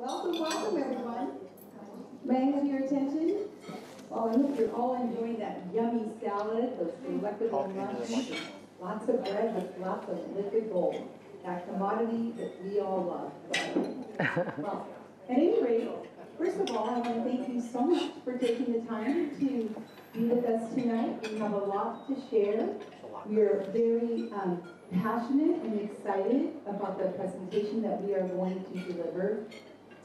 Welcome, welcome, everyone. May I have your attention? Well, I hope you're all enjoying that yummy salad, those delectable mushrooms, lots of bread with lots of liquid gold, that commodity that we all love. Well, At any rate, first of all, I want to thank you so much for taking the time to be with us tonight. We have a lot to share. We are very um, passionate and excited about the presentation that we are going to deliver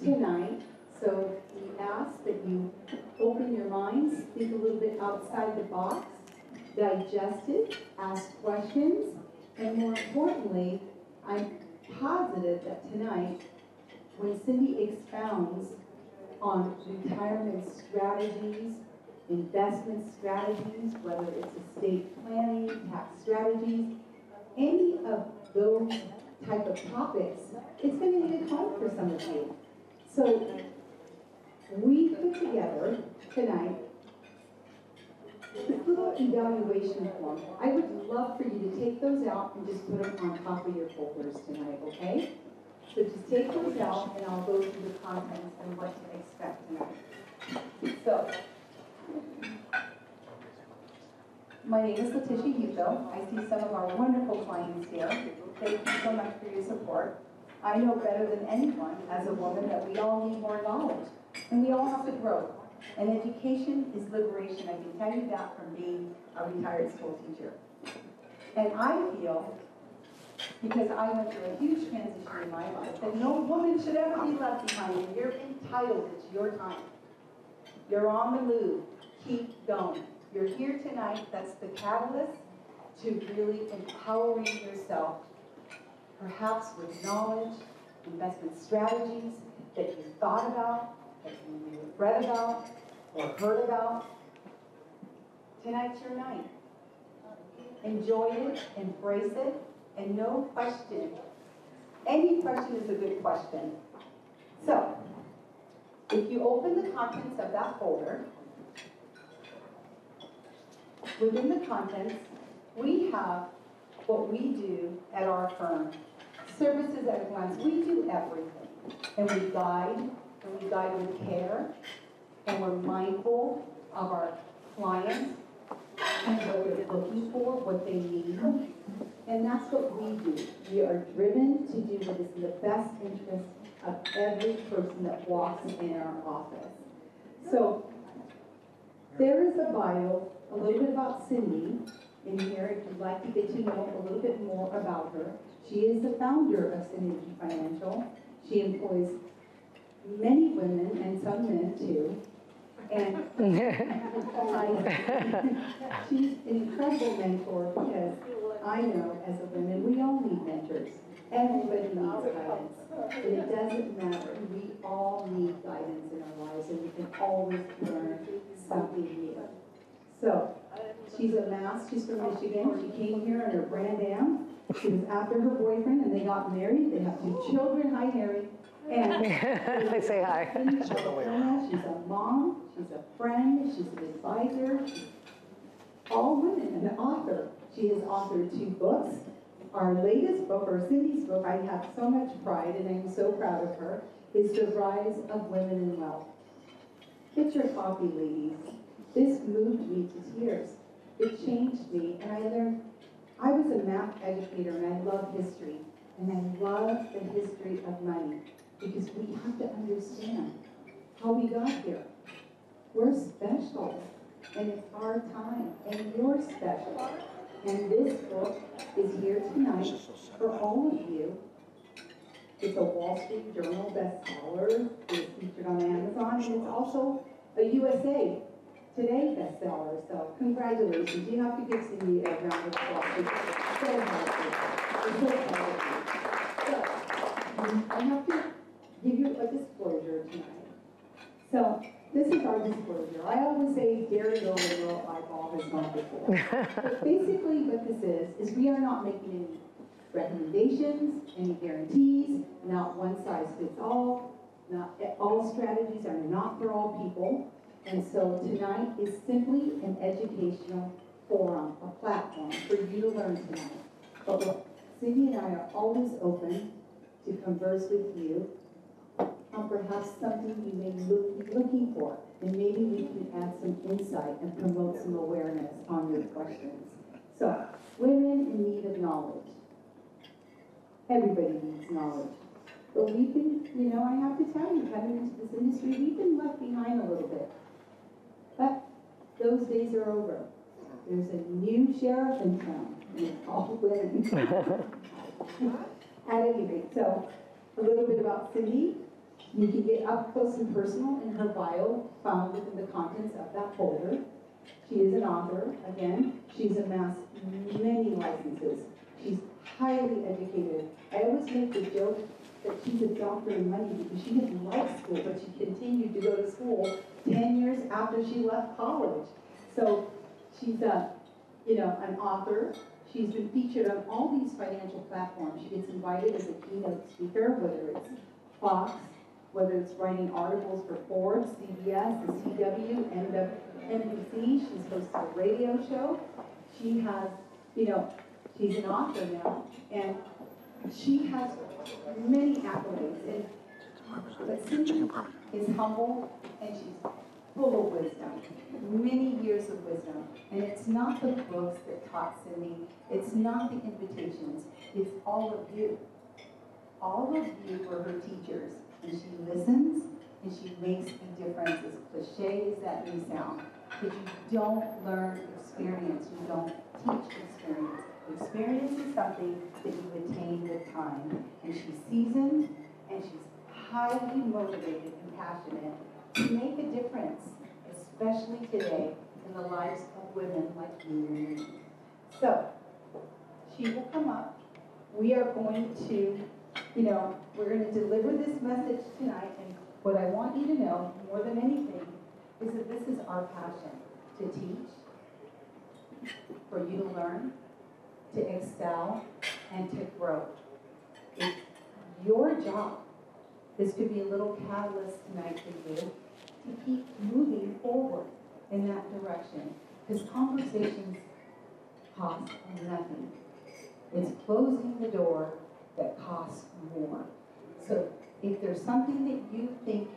tonight. So we ask that you open your minds, think a little bit outside the box, digest it, ask questions, and more importantly, I'm positive that tonight, when Cindy expounds on retirement strategies, investment strategies, whether it's estate planning, tax strategies, any of those type of topics, it's gonna hit home for some of you. So we put together tonight this little evaluation form. I would love for you to take those out and just put them on top of your folders tonight, okay? So just take those out and I'll go through the contents and what to expect tonight. So. My name is Letitia Hugo. I see some of our wonderful clients here. Thank you so much for your support. I know better than anyone as a woman that we all need more knowledge and we all have to grow. And education is liberation. I can tell you that from being a retired school teacher. And I feel, because I went through a huge transition in my life, that no woman should ever be left behind. And you're entitled. It's your time. You're on the move. Keep going. You're here tonight. That's the catalyst to really empowering yourself, perhaps with knowledge, investment strategies that you thought about, that you read about, or heard about. Tonight's your night. Enjoy it, embrace it, and no question. Any question is a good question. So, if you open the contents of that folder, within the contents, we have what we do at our firm. Services at glance, we do everything. And we guide, and we guide with care, and we're mindful of our clients and what they're looking for, what they need. And that's what we do. We are driven to do what is in the best interest of every person that walks in our office. So there is a bio, a little bit about Cindy in here, if you'd like to get to know a little bit more about her. She is the founder of Synergy Financial. She employs many women and some men too. And she's an incredible mentor because I know as a woman, we all need mentors. Everybody needs guidance. And it doesn't matter, we all need guidance in our lives and we can always learn something new. So, she's a mass, she's from Michigan, she came here in her Grand Am. She was after her boyfriend and they got married, they have two children, hi Harry. And I say hi. She's a mom, she's a friend, she's an advisor, all women, and an author. She has authored two books. Our latest book, or Cindy's book, I have so much pride and I'm so proud of her, is The Rise of Women in Wealth. Get your coffee, ladies. This moved me to tears. It changed me, and I learned, I was a math educator and I love history, and I love the history of money because we have to understand how we got here. We're special, and it's our time, and you're special. And this book is here tonight for all of you. It's a Wall Street Journal bestseller, it's featured on Amazon, and it's also a USA Today bestseller, so congratulations. You have to give Cindy a round of applause. So so. So, I have to give you a disclosure tonight. So, this is our disclosure. I always say, dare go where your eyeball has gone before. But basically, what this is, is we are not making any recommendations, any guarantees, not one size fits all. Not, all strategies are not for all people. And so tonight is simply an educational forum, a platform for you to learn tonight. But what Cindy and I are always open to converse with you on perhaps something you may look, be looking for, and maybe we can add some insight and promote some awareness on your questions. So, women in need of knowledge. Everybody needs knowledge. But we've been, you know, I have to tell you, coming into this industry, we've been left behind a little bit. But those days are over. There's a new sheriff in town, and it's all women. At any rate, so a little bit about Cindy. You can get up close and personal in her bio found within the contents of that folder. She is an author, again. She's amassed many licenses. She's highly educated. I always make the joke that she's a doctor in money because she didn't like school, but she continued to go to school 10 years after she left college. So she's a, you know, an author. She's been featured on all these financial platforms. She gets invited as a keynote speaker, whether it's Fox, whether it's writing articles for Forbes, CBS, the CW, and the NBC. She's hosted a radio show. She has, you know, she's an author now, and she has many accolades. And but Cindy is humble and she's full of wisdom, many years of wisdom. And it's not the books that taught Cindy, it's not the invitations, it's all of you. All of you were her teachers, and she listens and she makes a difference, as cliche as that may sound. Because you don't learn experience, you don't teach experience. Experience is something that you attain with time. And she's seasoned and she's highly motivated and passionate to make a difference, especially today in the lives of women like you and me. So, she will come up. We are going to, you know, we're going to deliver this message tonight. And what I want you to know, more than anything, is that this is our passion to teach, for you to learn, to excel, and to grow. It's your job. This could be a little catalyst tonight for you to keep moving forward in that direction. Because conversations cost nothing. It's closing the door that costs more. So if there's something that you think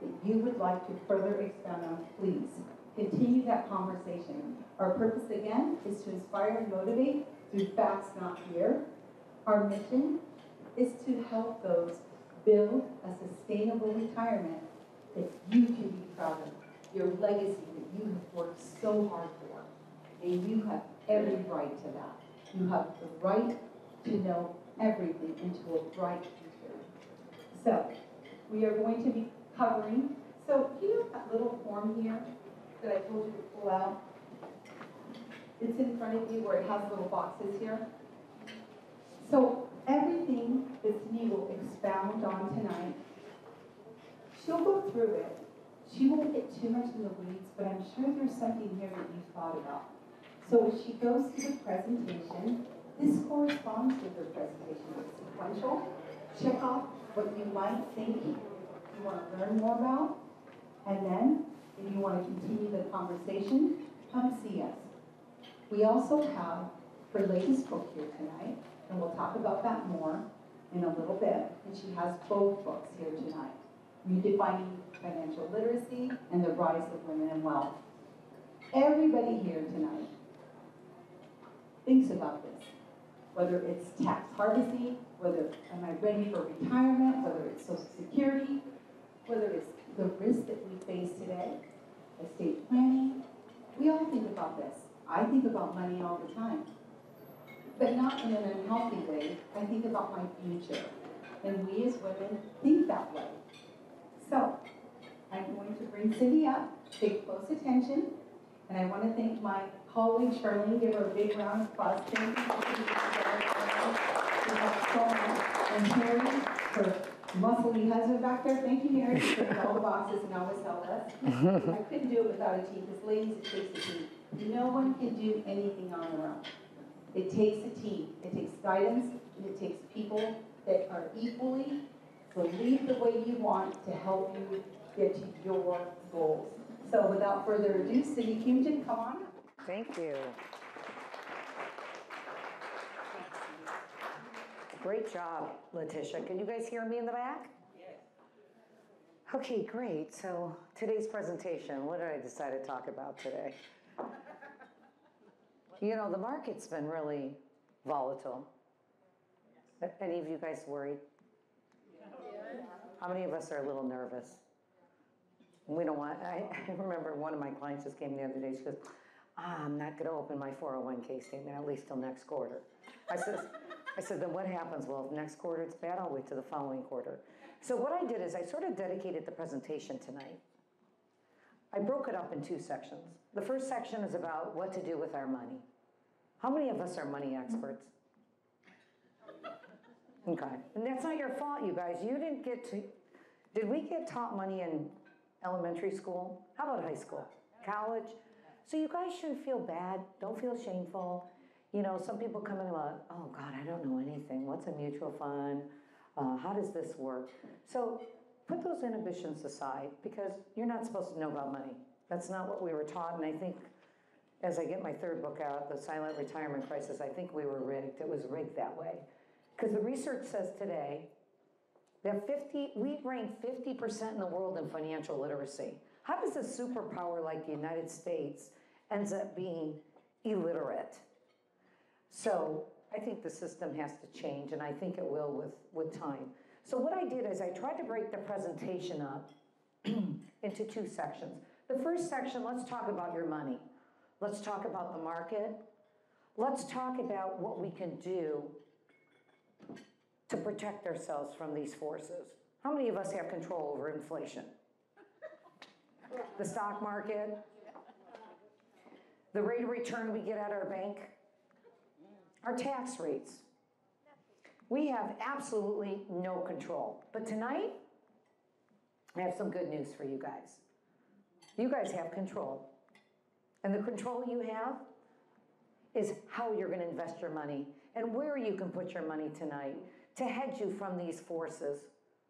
that you would like to further expand on, please continue that conversation. Our purpose again is to inspire and motivate through facts, not fear. Our mission is to help those build a sustainable retirement that you can be proud of, your legacy that you have worked so hard for. And you have every right to that. You have the right to know everything into a bright future. So, we are going to be covering, so you know that little form here that I told you to pull out? It's in front of you where it has little boxes here. So everything that Cindy will expound on tonight, she'll go through it. She won't get too much in the weeds, but I'm sure there's something here that you've thought about. So as she goes through the presentation, this corresponds with her presentation. It's sequential. Check off what you might think you want to learn more about. And then, if you want to continue the conversation, come see us. We also have her latest book here tonight, and we'll talk about that more in a little bit. And she has both books here tonight, Redefining Financial Literacy and The Rise of Women in Wealth. Everybody here tonight thinks about this, whether it's tax harvesting, whether am I ready for retirement, whether it's social security, whether it's the risk that we face today, estate planning. We all think about this. I think about money all the time but not in an unhealthy way. I think about my future. And we as women think that way. So, I'm going to bring Cindy up, pay close attention, and I want to thank my colleague Charlene, give her a big round of applause. Thank you for being We so much. And Harry, her muscly husband back there, thank you, Harry, for all the boxes and always help us. I couldn't do it without a team, because ladies, it takes a team. No one can do anything on their own. It takes a team. It takes guidance, and it takes people that are equally believe the way you want to help you get to your goals. So without further ado, Cindy Couyoumjian, come on up. Thank you. Great job, Letitia. Can you guys hear me in the back? Okay, great. So today's presentation, what did I decide to talk about today? You know, the market's been really volatile. A- Any of you guys worried? How many of us are a little nervous? We don't want, I, I remember one of my clients just came the other day, she goes, ah, I'm not gonna open my 401k statement at least till next quarter. I said, I said, then what happens? Well, if next quarter it's bad, I'll wait to the following quarter. So what I did is I sort of dedicated the presentation tonight. I broke it up in two sections. The first section is about what to do with our money. How many of us are money experts? Okay, and that's not your fault, you guys. You didn't get to, did we get taught money in elementary school? How about high school? College? So you guys shouldn't feel bad. Don't feel shameful. You know, some people come in about, oh God, I don't know anything. What's a mutual fund? Uh, how does this work? So put those inhibitions aside because you're not supposed to know about money. That's not what we were taught. And I think as I get my third book out, The Silent Retirement Crisis, I think we were rigged. It was rigged that way. Because the research says today that 50, we rank 50% in the world in financial literacy. How does a superpower like the United States ends up being illiterate? So I think the system has to change, and I think it will with, with time. So what I did is I tried to break the presentation up into two sections. The first section, let's talk about your money. Let's talk about the market. Let's talk about what we can do to protect ourselves from these forces. How many of us have control over inflation? The stock market? The rate of return we get at our bank? Our tax rates? We have absolutely no control. But tonight, I have some good news for you guys. You guys have control. And the control you have is how you're going to invest your money and where you can put your money tonight to hedge you from these forces.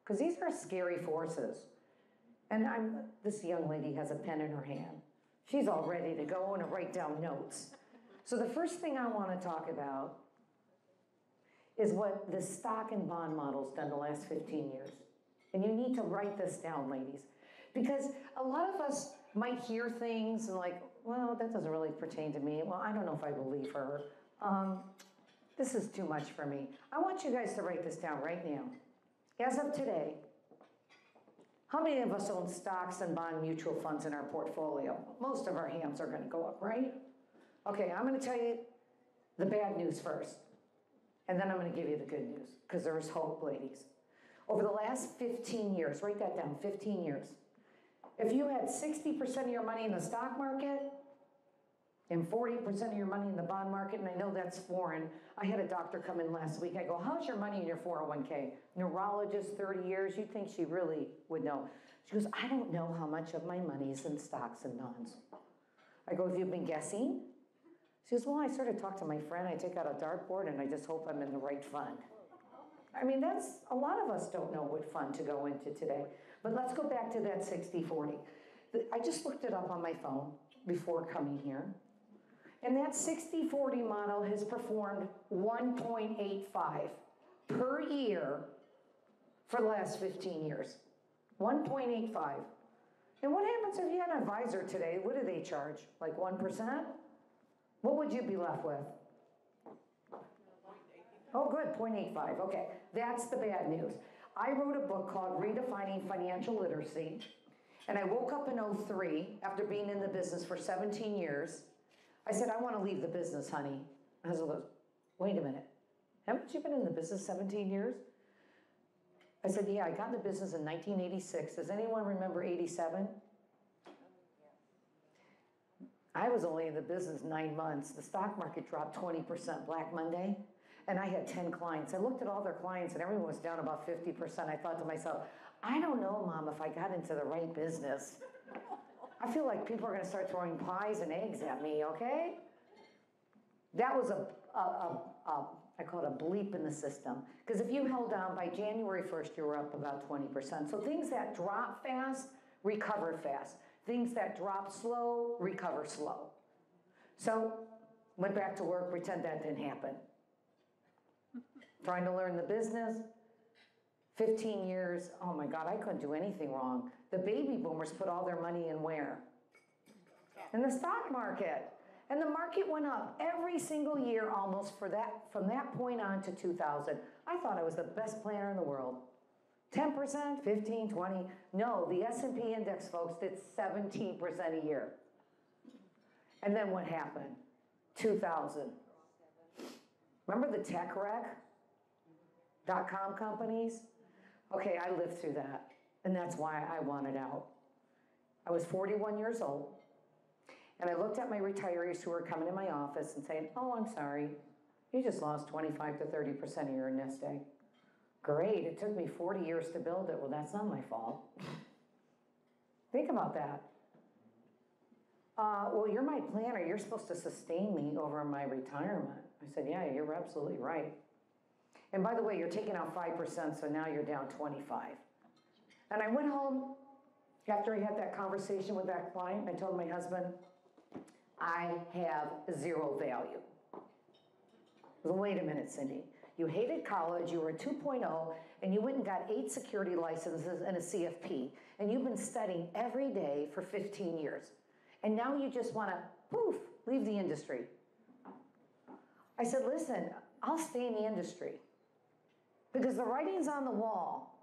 Because these are scary forces. And I'm this young lady has a pen in her hand. She's all ready to go and write down notes. So the first thing I want to talk about is what the stock and bond model's done the last 15 years. And you need to write this down, ladies. Because a lot of us might hear things and like, well, that doesn't really pertain to me. Well, I don't know if I believe her. Um, this is too much for me. I want you guys to write this down right now. As of today, how many of us own stocks and bond mutual funds in our portfolio? Most of our hands are going to go up, right? Okay, I'm going to tell you the bad news first. And then I'm going to give you the good news because there's hope, ladies. Over the last 15 years, write that down 15 years. If you had 60% of your money in the stock market and 40% of your money in the bond market, and I know that's foreign. I had a doctor come in last week. I go, How's your money in your 401k? Neurologist, 30 years. You'd think she really would know. She goes, I don't know how much of my money is in stocks and bonds. I go, Have you been guessing? She goes, Well, I sort of talk to my friend. I take out a dartboard and I just hope I'm in the right fund. I mean, that's a lot of us don't know what fund to go into today. But let's go back to that 60 40. I just looked it up on my phone before coming here. And that 60 40 model has performed 1.85 per year for the last 15 years. 1.85. And what happens if you had an advisor today? What do they charge? Like 1%? What would you be left with? Oh, good, 0.85. Okay, that's the bad news. I wrote a book called Redefining Financial Literacy, and I woke up in 03 after being in the business for 17 years. I said, I want to leave the business, honey. My husband goes, wait a minute. Haven't you been in the business 17 years? I said, yeah, I got in the business in 1986. Does anyone remember 87? I was only in the business nine months. The stock market dropped 20% Black Monday, and I had 10 clients. I looked at all their clients, and everyone was down about 50%. I thought to myself, I don't know, Mom, if I got into the right business. I feel like people are going to start throwing pies and eggs at me, okay? That was a, a, a, a I call it a bleep in the system. Because if you held down by January 1st, you were up about 20%. So things that drop fast, recover fast. Things that drop slow, recover slow. So went back to work, pretend that didn't happen. Trying to learn the business. 15 years, oh my God, I couldn't do anything wrong. The baby boomers put all their money in where? In the stock market. And the market went up every single year almost for that, from that point on to 2000. I thought I was the best planner in the world. 10%, 15, 20. No, the S&P index folks did 17% a year. And then what happened? 2000. Remember the tech wreck? Dot com companies? Okay, I lived through that. And that's why I wanted out. I was 41 years old. And I looked at my retirees who were coming in my office and saying, Oh, I'm sorry. You just lost 25 to 30% of your nest egg. Great, it took me 40 years to build it. Well, that's not my fault. Think about that. Uh, well, you're my planner. You're supposed to sustain me over my retirement. I said, Yeah, you're absolutely right. And by the way, you're taking out 5%, so now you're down 25. And I went home after I had that conversation with that client. I told my husband, I have zero value. Well, wait a minute, Cindy. You hated college, you were a 2.0, and you went and got eight security licenses and a CFP, and you've been studying every day for 15 years. And now you just want to, poof, leave the industry. I said, listen, I'll stay in the industry because the writing's on the wall.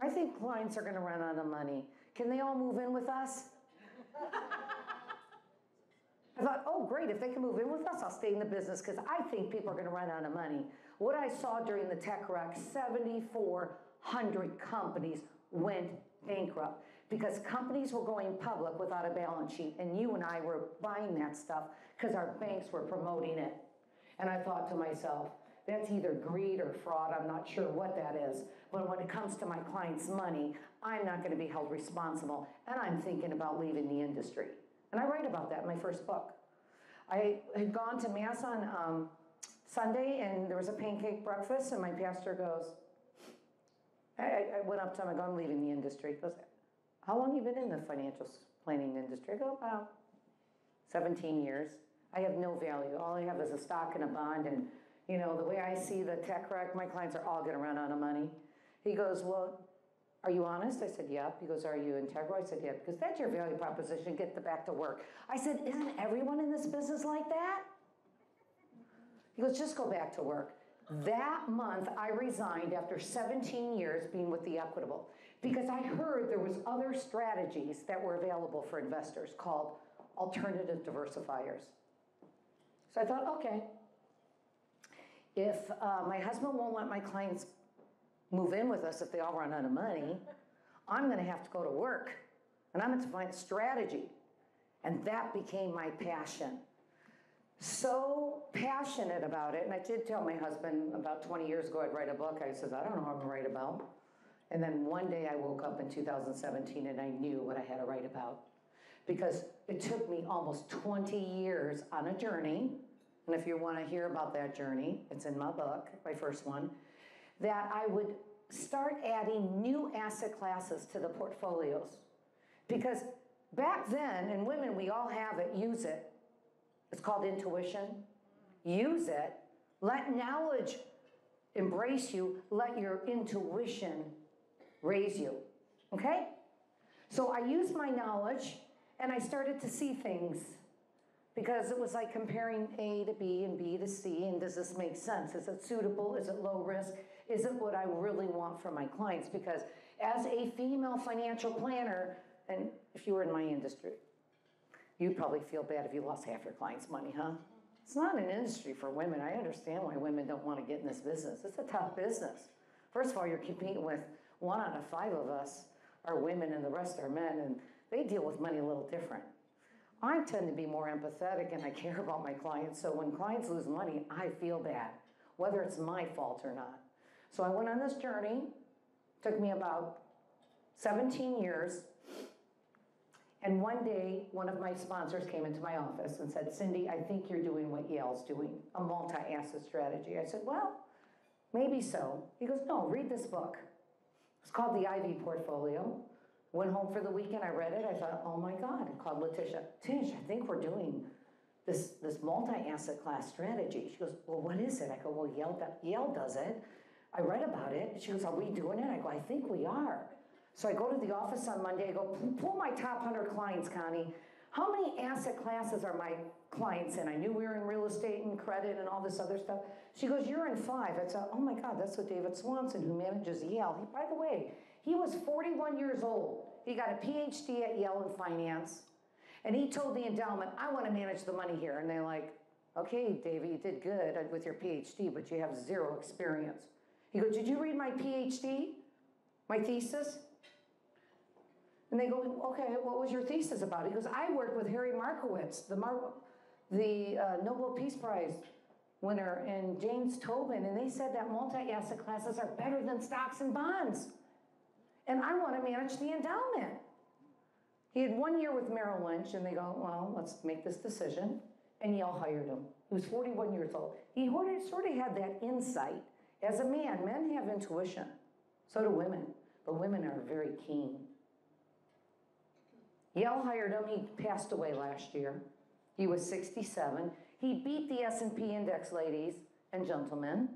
I think clients are going to run out of money. Can they all move in with us? I thought, oh, great, if they can move in with us, I'll stay in the business because I think people are going to run out of money. What I saw during the tech wreck 7,400 companies went bankrupt because companies were going public without a balance sheet, and you and I were buying that stuff because our banks were promoting it. And I thought to myself, that's either greed or fraud. I'm not sure what that is. But when it comes to my client's money, I'm not going to be held responsible. And I'm thinking about leaving the industry. And I write about that in my first book. I had gone to Mass on um, Sunday, and there was a pancake breakfast, and my pastor goes, I, I went up to him, I go, I'm leaving the industry. He goes, How long you been in the financial planning industry? I go, About 17 years. I have no value. All I have is a stock and a bond, and you know, the way I see the tech wreck, my clients are all going to run out of money. He goes, Well, are you honest? I said, Yep. He goes, Are you integral? I said, Yep. because that's your value proposition. Get the back to work. I said, Isn't everyone in this business like that? He goes, Just go back to work. That month, I resigned after 17 years being with the Equitable because I heard there was other strategies that were available for investors called alternative diversifiers. So I thought, okay, if uh, my husband won't let my clients move in with us if they all run out of money, I'm going to have to go to work and I'm going to find a strategy. And that became my passion. So passionate about it. And I did tell my husband about 20 years ago I'd write a book. I said, I don't know what I'm going to write about. And then one day I woke up in 2017 and I knew what I had to write about. Because it took me almost 20 years on a journey and if you want to hear about that journey, it's in my book, my first one, that I would start adding new asset classes to the portfolios. Because back then, and women, we all have it, use it. It's called intuition. Use it. Let knowledge embrace you. Let your intuition raise you. Okay? So I used my knowledge and I started to see things because it was like comparing A to B and B to C, and does this make sense? Is it suitable? Is it low risk? Is it what I really want for my clients? Because as a female financial planner, and if you were in my industry, you'd probably feel bad if you lost half your clients' money, huh? It's not an industry for women. I understand why women don't want to get in this business. It's a tough business. First of all, you're competing with one out of five of us are women and the rest are men, and they deal with money a little different. I tend to be more empathetic and I care about my clients. So when clients lose money, I feel bad, whether it's my fault or not. So I went on this journey, took me about 17 years. And one day, one of my sponsors came into my office and said, Cindy, I think you're doing what Yale's doing, a multi asset strategy. I said, Well, maybe so. He goes, No, read this book. It's called The Ivy Portfolio. Went home for the weekend, I read it, I thought, oh my God, I called Letitia, Tish, I think we're doing this, this multi-asset class strategy. She goes, well, what is it? I go, well, Yale, Yale does it. I read about it. She goes, are we doing it? I go, I think we are. So I go to the office on Monday, I go, pull my top hundred clients, Connie. How many asset classes are my clients in? I knew we were in real estate and credit and all this other stuff. She goes, you're in five. I said, oh my God, that's what David Swensen, who manages Yale. He, by the way, he was 41 years old. He got a PhD at Yale in finance. And he told the endowment, I want to manage the money here. And they're like, okay, David, you did good uh, with your PhD, but you have zero experience. He goes, did you read my PhD? My thesis? And they go, okay, what was your thesis about? He goes, I worked with Harry Markowitz, the, Mar- the uh, Nobel Peace Prize winner, and James Tobin, and they said that multi-asset classes are better than stocks and bonds. And I want to manage the endowment. He had one year with Merrill Lynch, and they go, well, let's make this decision. And Yale hired him. He was 41 years old. He sort of had that insight. As a man, men have intuition. So do women. But women are very keen. Yale hired him. He passed away last year. He was 67. He beat the S&P index, ladies and gentlemen,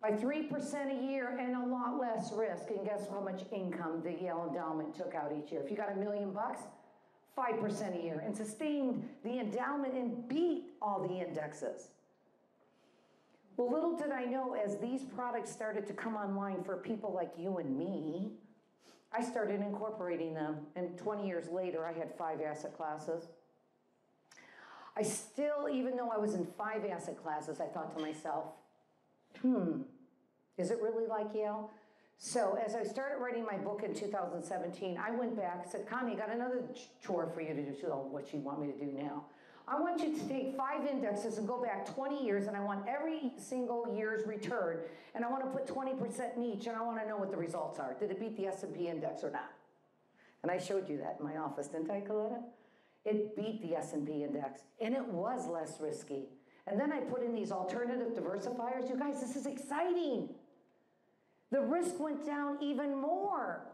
by 3% a year and a lot less risk. And guess how much income the Yale endowment took out each year? If you got a million bucks, 5% a year, and sustained the endowment and beat all the indexes. Well, little did I know as these products started to come online for people like you and me, I started incorporating them, and 20 years later, I had five asset classes. I still, even though I was in five asset classes, I thought to myself, hmm, is it really like Yale? So as I started writing my book in 2017, I went back, said, Connie, I got another chore for you to do. She said, oh, what you want me to do now? I want you to take five indexes and go back 20 years, and I want every single year's return, and I want to put 20% in each, and I want to know what the results are. Did it beat the S&P index or not? And I showed you that in my office, didn't I, Coletta? It beat the S&P index, and it was less risky. And then I put in these alternative diversifiers. You guys, this is exciting. The risk went down even more.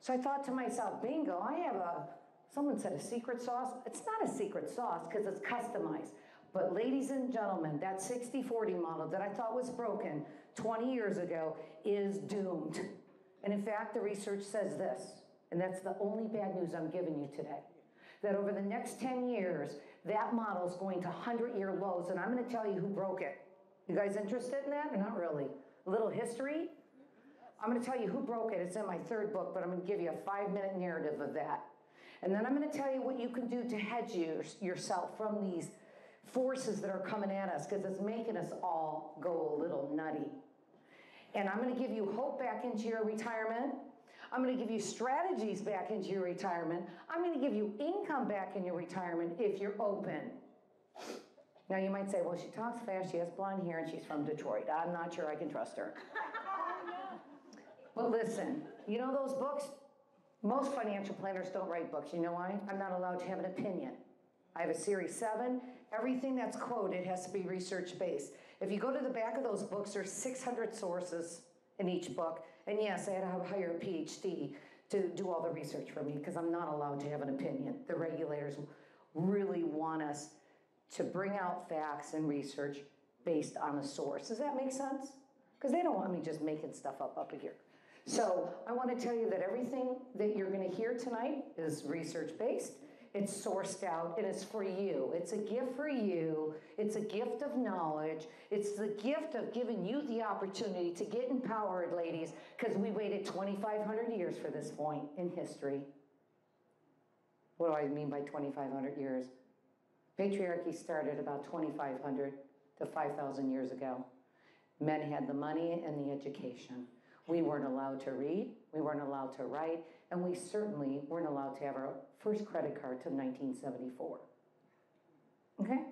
So I thought to myself, bingo, I have a Someone said a secret sauce. It's not a secret sauce because it's customized. But ladies and gentlemen, that 60-40 model that I thought was broken 20 years ago is doomed. And in fact, the research says this, and that's the only bad news I'm giving you today, that over the next 10 years, that model is going to 100-year lows, and I'm going to tell you who broke it. You guys interested in that not really? A little history? I'm going to tell you who broke it. It's in my third book, but I'm going to give you a five-minute narrative of that. And then I'm going to tell you what you can do to hedge you, yourself from these forces that are coming at us because it's making us all go a little nutty. And I'm going to give you hope back into your retirement. I'm going to give you strategies back into your retirement. I'm going to give you income back in your retirement if you're open. Now you might say, well, she talks fast, she has blonde hair, and she's from Detroit. I'm not sure I can trust her. Oh, but listen, you know those books, most financial planners don't write books. You know why? I'm not allowed to have an opinion. I have a series seven. Everything that's quoted has to be research based. If you go to the back of those books, there's 600 sources in each book. And yes, I had to hire a PhD to do all the research for me because I'm not allowed to have an opinion. The regulators really want us to bring out facts and research based on a source. Does that make sense? Because they don't want me just making stuff up up here. So I want to tell you that everything that you're going to hear tonight is research-based. It's sourced out and it's for you. It's a gift for you. It's a gift of knowledge. It's the gift of giving you the opportunity to get empowered, ladies, because we waited 2,500 years for this point in history. What do I mean by 2,500 years? Patriarchy started about 2,500 to 5,000 years ago. Men had the money and the education. We weren't allowed to read, we weren't allowed to write, and we certainly weren't allowed to have our first credit card till 1974. Okay?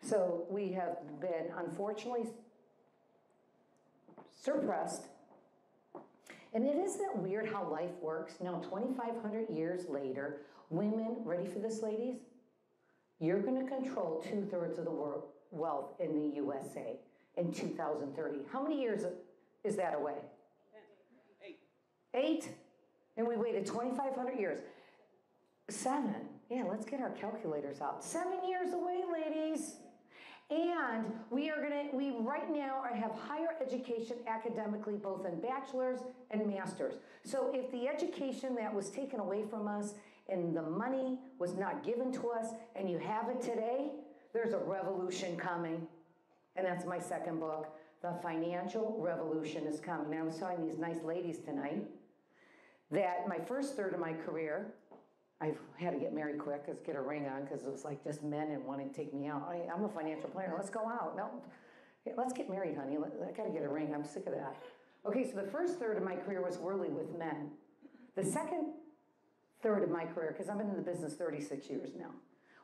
So we have been unfortunately suppressed. And it isn't weird how life works. Now, 2,500 years later, women, ready for this, ladies? You're going to control two thirds of the world wealth in the USA in 2030. How many years is that away? Eight. Eight? And we waited 2,500 years. Seven. Yeah, let's get our calculators out. Seven years away, ladies. And we are gonna, we right now have higher education academically, both in bachelor's and master's. So if the education that was taken away from us and the money was not given to us and you have it today, there's a revolution coming. And that's my second book. The financial revolution is coming. I was telling these nice ladies tonight that my first third of my career, I've had to get married quick, cause get a ring on, because it was like just men and wanting to take me out. I, I'm a financial planner. Let's go out. No, let's get married, honey. I gotta get a ring. I'm sick of that. Okay, so the first third of my career was really with men. The second third of my career, because I've been in the business 36 years now,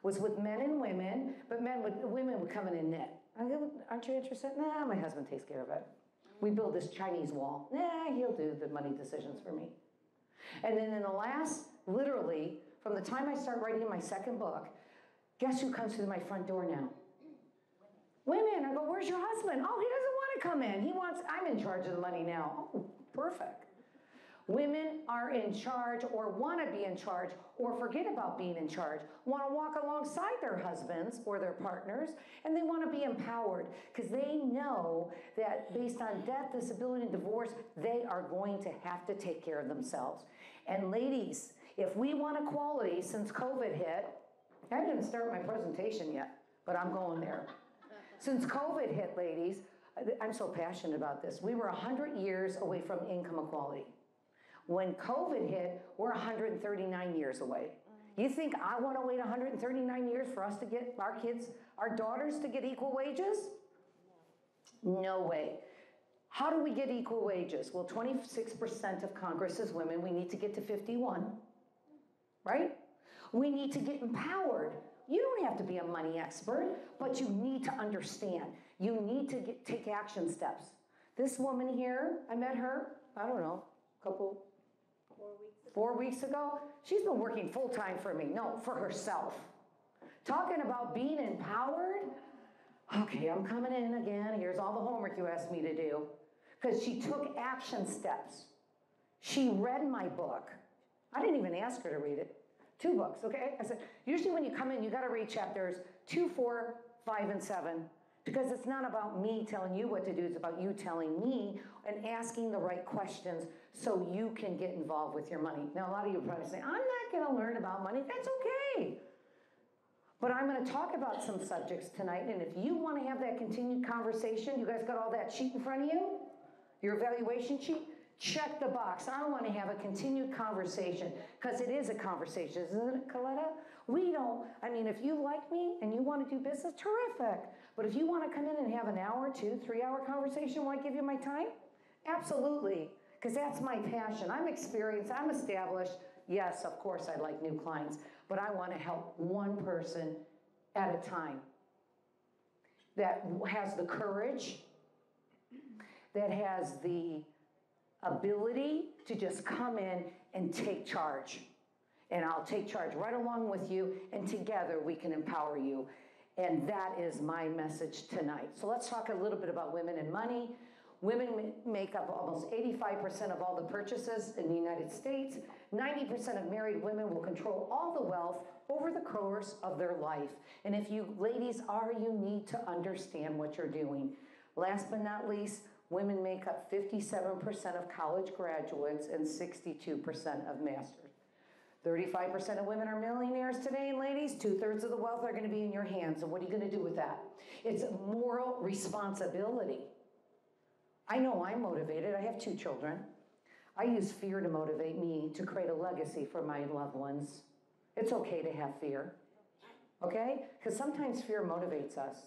was with men and women, but men would, women would come in and knit. Aren't you interested? Nah, my husband takes care of it. We build this Chinese wall. Nah, he'll do the money decisions for me. And then in the last, literally, from the time I start writing my second book, guess who comes through my front door now? Women. I go, where's your husband? Oh, he doesn't want to come in. He wants, I'm in charge of the money now. Oh, perfect. Women are in charge or want to be in charge or forget about being in charge, want to walk alongside their husbands or their partners, and they want to be empowered because they know that based on death, disability, and divorce, they are going to have to take care of themselves. And ladies, if we want equality since COVID hit, I didn't start my presentation yet, but I'm going there. Since COVID hit, ladies, I'm so passionate about this. We were 100 years away from income equality. When COVID hit, we're 139 years away. You think I want to wait 139 years for us to get our kids, our daughters to get equal wages? No way. How do we get equal wages? Well, 26% of Congress is women. We need to get to 51, right? We need to get empowered. You don't have to be a money expert, but you need to understand. You need to get, take action steps. This woman here, I met her, I don't know, a couple, four weeks ago. She's been working full time for me, no, for herself. Talking about being empowered. Okay, I'm coming in again. Here's all the homework you asked me to do. Because she took action steps. She read my book. I didn't even ask her to read it. Two books, okay? I said, usually when you come in, you got to read chapters two, four, five, and seven. Because it's not about me telling you what to do, it's about you telling me and asking the right questions so you can get involved with your money. Now, a lot of you probably say, I'm not going to learn about money. That's okay. But I'm going to talk about some subjects tonight, and if you want to have that continued conversation, you guys got all that sheet in front of you? Your evaluation sheet? Check the box. I want to have a continued conversation because it is a conversation, isn't it, Coletta? We don't, I mean, if you like me and you want to do business, terrific. But if you want to come in and have an hour, two, three hour conversation, will I give you my time? Absolutely, because that's my passion. I'm experienced, I'm established. Yes, of course, I like new clients, but I want to help one person at a time that has the courage, that has the ability to just come in and take charge. And I'll take charge right along with you, and together we can empower you. And that is my message tonight. So let's talk a little bit about women and money. Women make up almost 85% of all the purchases in the United States. 90% of married women will control all the wealth over the course of their life. And if you ladies are, you need to understand what you're doing. Last but not least, women make up 57% of college graduates and 62% of masters. 35% of women are millionaires today, and ladies, two thirds of the wealth are going to be in your hands. And what are you going to do with that? It's moral responsibility. I know I'm motivated. I have two children. I use fear to motivate me to create a legacy for my loved ones. It's okay to have fear, okay? Because sometimes fear motivates us.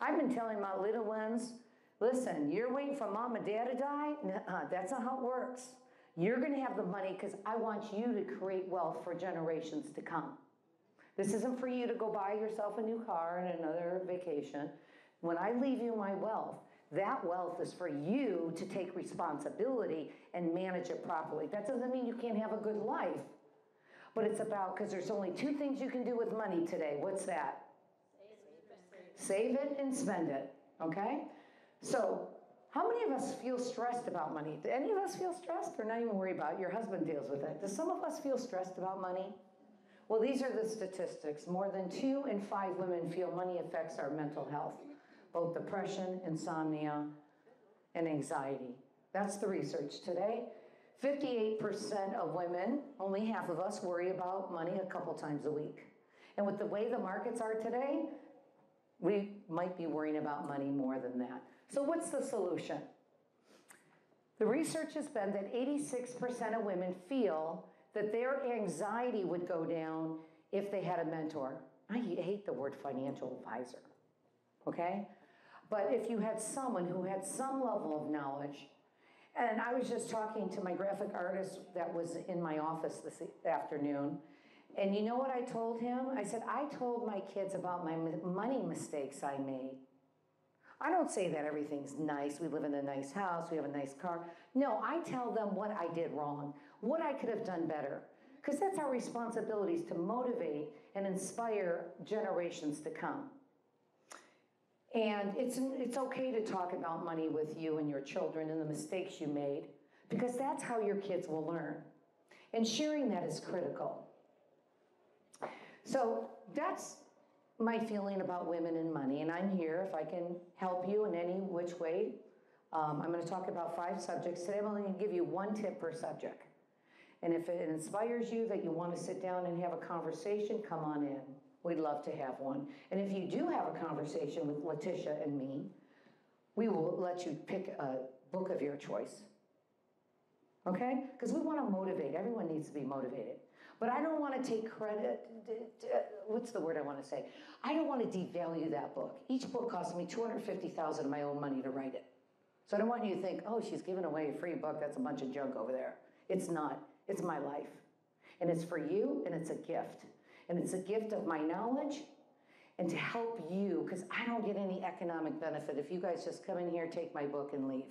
I've been telling my little ones, listen, you're waiting for mom and dad to die? Nuh-uh, that's not how it works. You're going to have the money because I want you to create wealth for generations to come. This isn't for you to go buy yourself a new car and another vacation. When I leave you my wealth, that wealth is for you to take responsibility and manage it properly. That doesn't mean you can't have a good life, but it's about because there's only two things you can do with money today. What's that? Save it and spend it, okay? So, how many of us feel stressed about money? Do any of us feel stressed or not even worry about it? Your husband deals with it. Does some of us feel stressed about money? Well, these are the statistics. More than two in five women feel money affects our mental health, both depression, insomnia, and anxiety. That's the research today. 58% of women, only half of us, worry about money a couple times a week. And with the way the markets are today, we might be worrying about money more than that. So, what's the solution? The research has been that 86% of women feel that their anxiety would go down if they had a mentor. I hate the word financial advisor, okay? But if you had someone who had some level of knowledge, and I was just talking to my graphic artist that was in my office this afternoon, and you know what I told him? I said, I told my kids about my money mistakes I made. I don't say that everything's nice. We live in a nice house. We have a nice car. No, I tell them what I did wrong, what I could have done better. Because that's our responsibility is to motivate and inspire generations to come. And it's, it's okay to talk about money with you and your children and the mistakes you made, because that's how your kids will learn. And sharing that is critical. So that's my feeling about women and money, and I'm here if I can help you in any which way. Um, I'm going to talk about five subjects today. I'm only going to give you one tip per subject. And if it inspires you that you want to sit down and have a conversation, come on in. We'd love to have one. And if you do have a conversation with Letitia and me, we will let you pick a book of your choice. Okay? Because we want to motivate. Everyone needs to be motivated. But I don't want to take credit. What's the word I want to say? I don't want to devalue that book. Each book cost me 250000 of my own money to write it. So I don't want you to think, oh, she's giving away a free book. That's a bunch of junk over there. It's not. It's my life. And it's for you, and it's a gift. And it's a gift of my knowledge and to help you, because I don't get any economic benefit if you guys just come in here, take my book, and leave.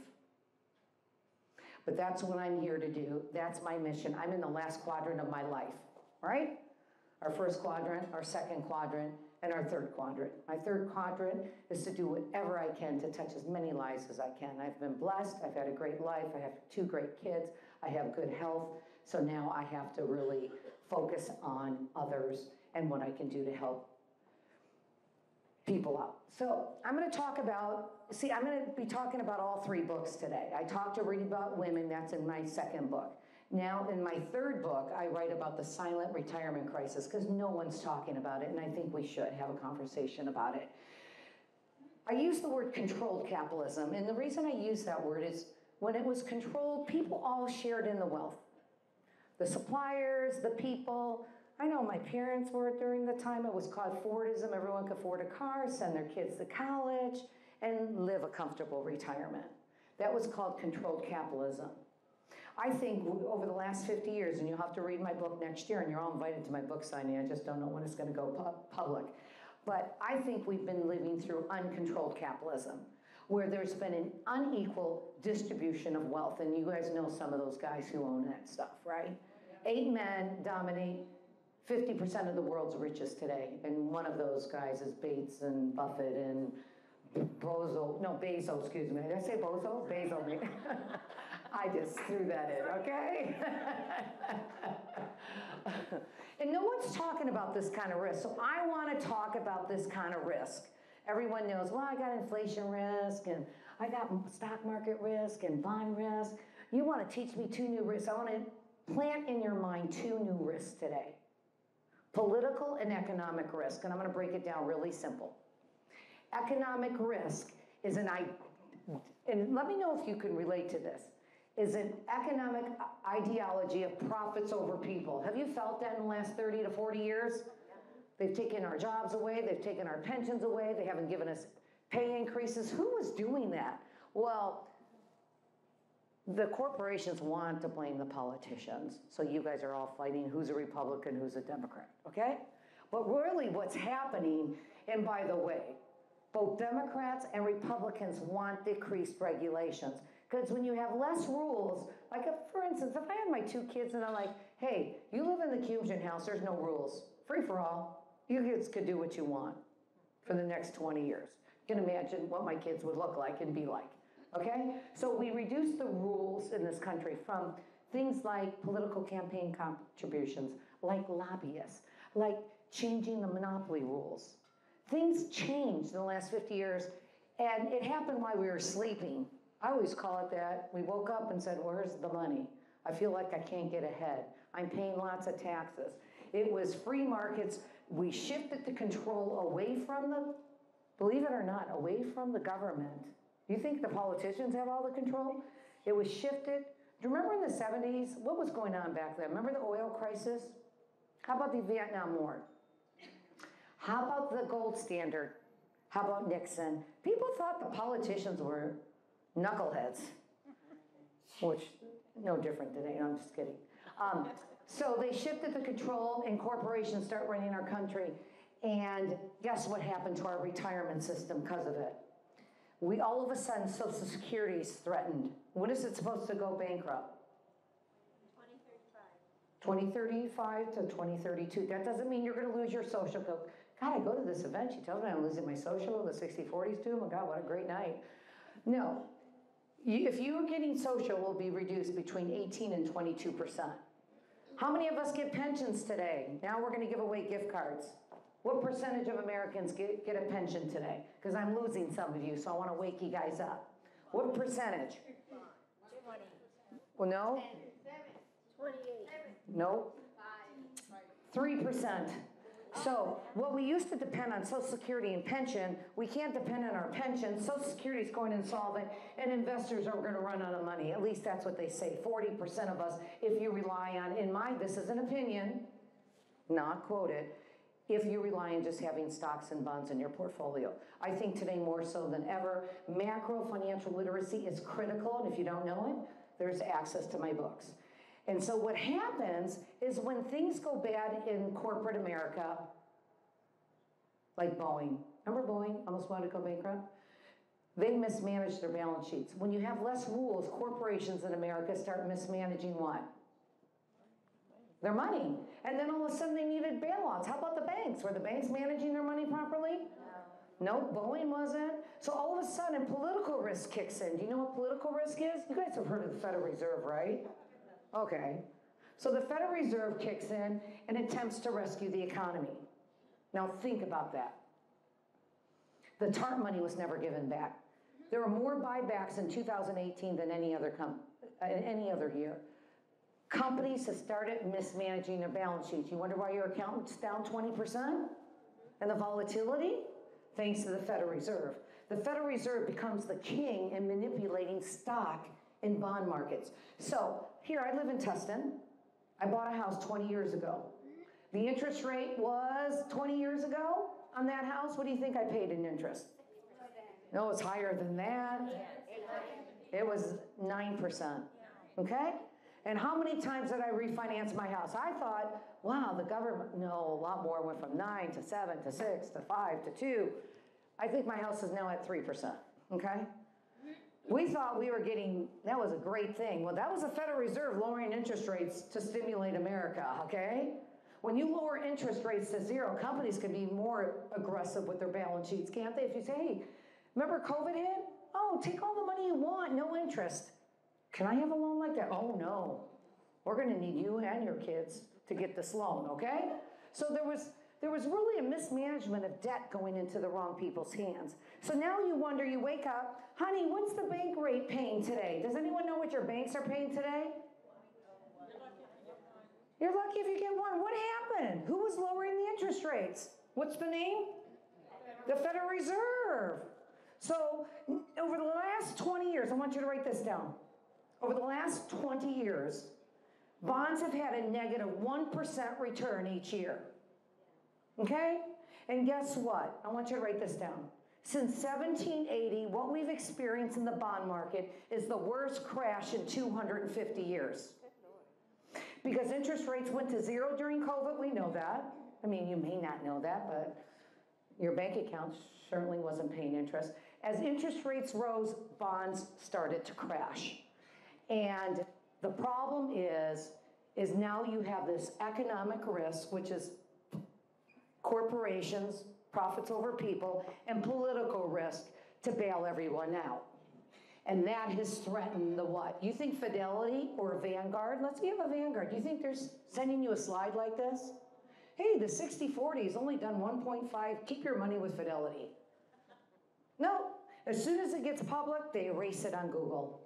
But that's what I'm here to do. That's my mission. I'm in the last quadrant of my life, right? Our first quadrant, our second quadrant, and our third quadrant. My third quadrant is to do whatever I can to touch as many lives as I can. I've been blessed. I've had a great life. I have two great kids. I have good health. So now I have to really focus on others and what I can do to help people out. So I'm going to talk about, see, I'm going to be talking about all three books today. I talked already about women, that's in my second book. Now, in my third book, I write about the silent retirement crisis because no one's talking about it, and I think we should have a conversation about it. I use the word controlled capitalism, and the reason I use that word is when it was controlled, people all shared in the wealth. The suppliers, the people. I know my parents were during the time it was called Fordism. Everyone could afford a car, send their kids to college, and live a comfortable retirement. That was called controlled capitalism. I think over the last 50 years, and you'll have to read my book next year, and you're all invited to my book signing, I just don't know when it's going to go pu- public. But I think we've been living through uncontrolled capitalism, where there's been an unequal distribution of wealth. And you guys know some of those guys who own that stuff, right? Eight men dominate 50% of the world's richest today. And one of those guys is Gates and Buffett and Bozo, no, Bezos, excuse me. Did I say Bozo? Bezos. I just threw that in, okay? and no one's talking about this kind of risk. So I want to talk about this kind of risk. Everyone knows, well, I got inflation risk and I got stock market risk and bond risk. You want to teach me two new risks. I want to plant in your mind two new risks today political and economic risk. And I'm going to break it down really simple. Economic risk is an, and let me know if you can relate to this is an economic ideology of profits over people. Have you felt that in the last 30 to 40 years? They've taken our jobs away, they've taken our pensions away, they haven't given us pay increases. Who was doing that? Well, the corporations want to blame the politicians. So you guys are all fighting who's a Republican, who's a Democrat, okay? But really, what's happening, and by the way, both Democrats and Republicans want decreased regulations. Because when you have less rules, like if, for instance, if I had my two kids and I'm like, hey, you live in the Cuban house, there's no rules, free for all. You kids could do what you want for the next 20 years. You can imagine what my kids would look like and be like. Okay? So we reduce the rules in this country from things like political campaign contributions, like lobbyists, like changing the monopoly rules. Things changed in the last 50 years, and it happened while we were sleeping. I always call it that. We woke up and said, Where's the money? I feel like I can't get ahead. I'm paying lots of taxes. It was free markets. We shifted the control away from the, believe it or not, away from the government. You think the politicians have all the control? It was shifted. Do you remember in the 70s? What was going on back then? Remember the oil crisis? How about the Vietnam War? How about the gold standard? How about Nixon? People thought the politicians were knuckleheads, which no different today. No, I'm just kidding. Um, so they shifted the control, and corporations start running our country. And guess what happened to our retirement system because of it? We all of a sudden Social Security is threatened. When is it supposed to go bankrupt? 2035 to 2032. That doesn't mean you're going to lose your social. Go, God, I go to this event. She tells me I'm losing my social. The 60-40s too. My God, what a great night. No. If you're getting social, will be reduced between 18 and 22 percent. How many of us get pensions today? Now we're going to give away gift cards. What percentage of Americans get, get a pension today? Because I'm losing some of you, so I want to wake you guys up. What percentage? 20. Well, no? No? Three percent. So what we used to depend on Social Security and pension, we can't depend on our pension. Social Security is going insolvent, and investors are going to run out of money. At least that's what they say. Forty percent of us, if you rely on, in my, this is an opinion, not quoted, if you rely on just having stocks and bonds in your portfolio. I think today more so than ever, macro financial literacy is critical, and if you don't know it, there's access to my books. And so what happens is when things go bad in corporate America, like Boeing, remember Boeing almost wanted to go bankrupt? They mismanage their balance sheets. When you have less rules, corporations in America start mismanaging what? Their money. And then all of a sudden they needed bailouts. How about the banks? Were the banks managing their money properly? No, Boeing wasn't. So all of a sudden, political risk kicks in. Do you know what political risk is? You guys have heard of the Federal Reserve, right? Okay. So the Federal Reserve kicks in and attempts to rescue the economy. Now think about that. The TARP money was never given back. There were more buybacks in 2018 than any other com- uh, any other year. Companies have started mismanaging their balance sheets. You wonder why your accountant's down 20%? And the volatility? Thanks to the Federal Reserve. The Federal Reserve becomes the king in manipulating stock in bond markets. So here, I live in Tustin. I bought a house 20 years ago. The interest rate was 20 years ago on that house. What do you think I paid in interest? No, it's higher than that. It was 9%. Okay? And how many times did I refinance my house? I thought, wow, the government, no, a lot more went from 9 to 7 to 6 to 5 to 2. I think my house is now at 3%. Okay? We thought we were getting, that was a great thing. Well, that was the Federal Reserve lowering interest rates to stimulate America, okay? When you lower interest rates to zero, companies can be more aggressive with their balance sheets, can't they? If you say, hey, remember COVID hit? Oh, take all the money you want, no interest. Can I have a loan like that? Oh, no. We're going to need you and your kids to get this loan, okay? So there was there was really a mismanagement of debt going into the wrong people's hands. So now you wonder, you wake up, honey, what's the bank rate paying today? Does anyone know what your banks are paying today? You're lucky if you get one. What happened? Who was lowering the interest rates? What's the name? The Federal Reserve. So, over the last 20 years, I want you to write this down. Over the last 20 years, bonds have had a negative 1 return each year. Okay? And guess what? I want you to write this down. Since 1780, what we've experienced in the bond market is the worst crash in 250 years. Because interest rates went to zero during COVID, we know that. I mean, you may not know that, but your bank account certainly wasn't paying interest. As interest rates rose, bonds started to crash. And the problem is, is now you have this economic risk, which is corporations, profits over people, and political risk to bail everyone out. And that has threatened the what? You think Fidelity or Vanguard? Let's give a Vanguard. You think they're sending you a slide like this? hey, the 60-40 has only done 1.5, keep your money with Fidelity. No, as soon as it gets public, they erase it on Google.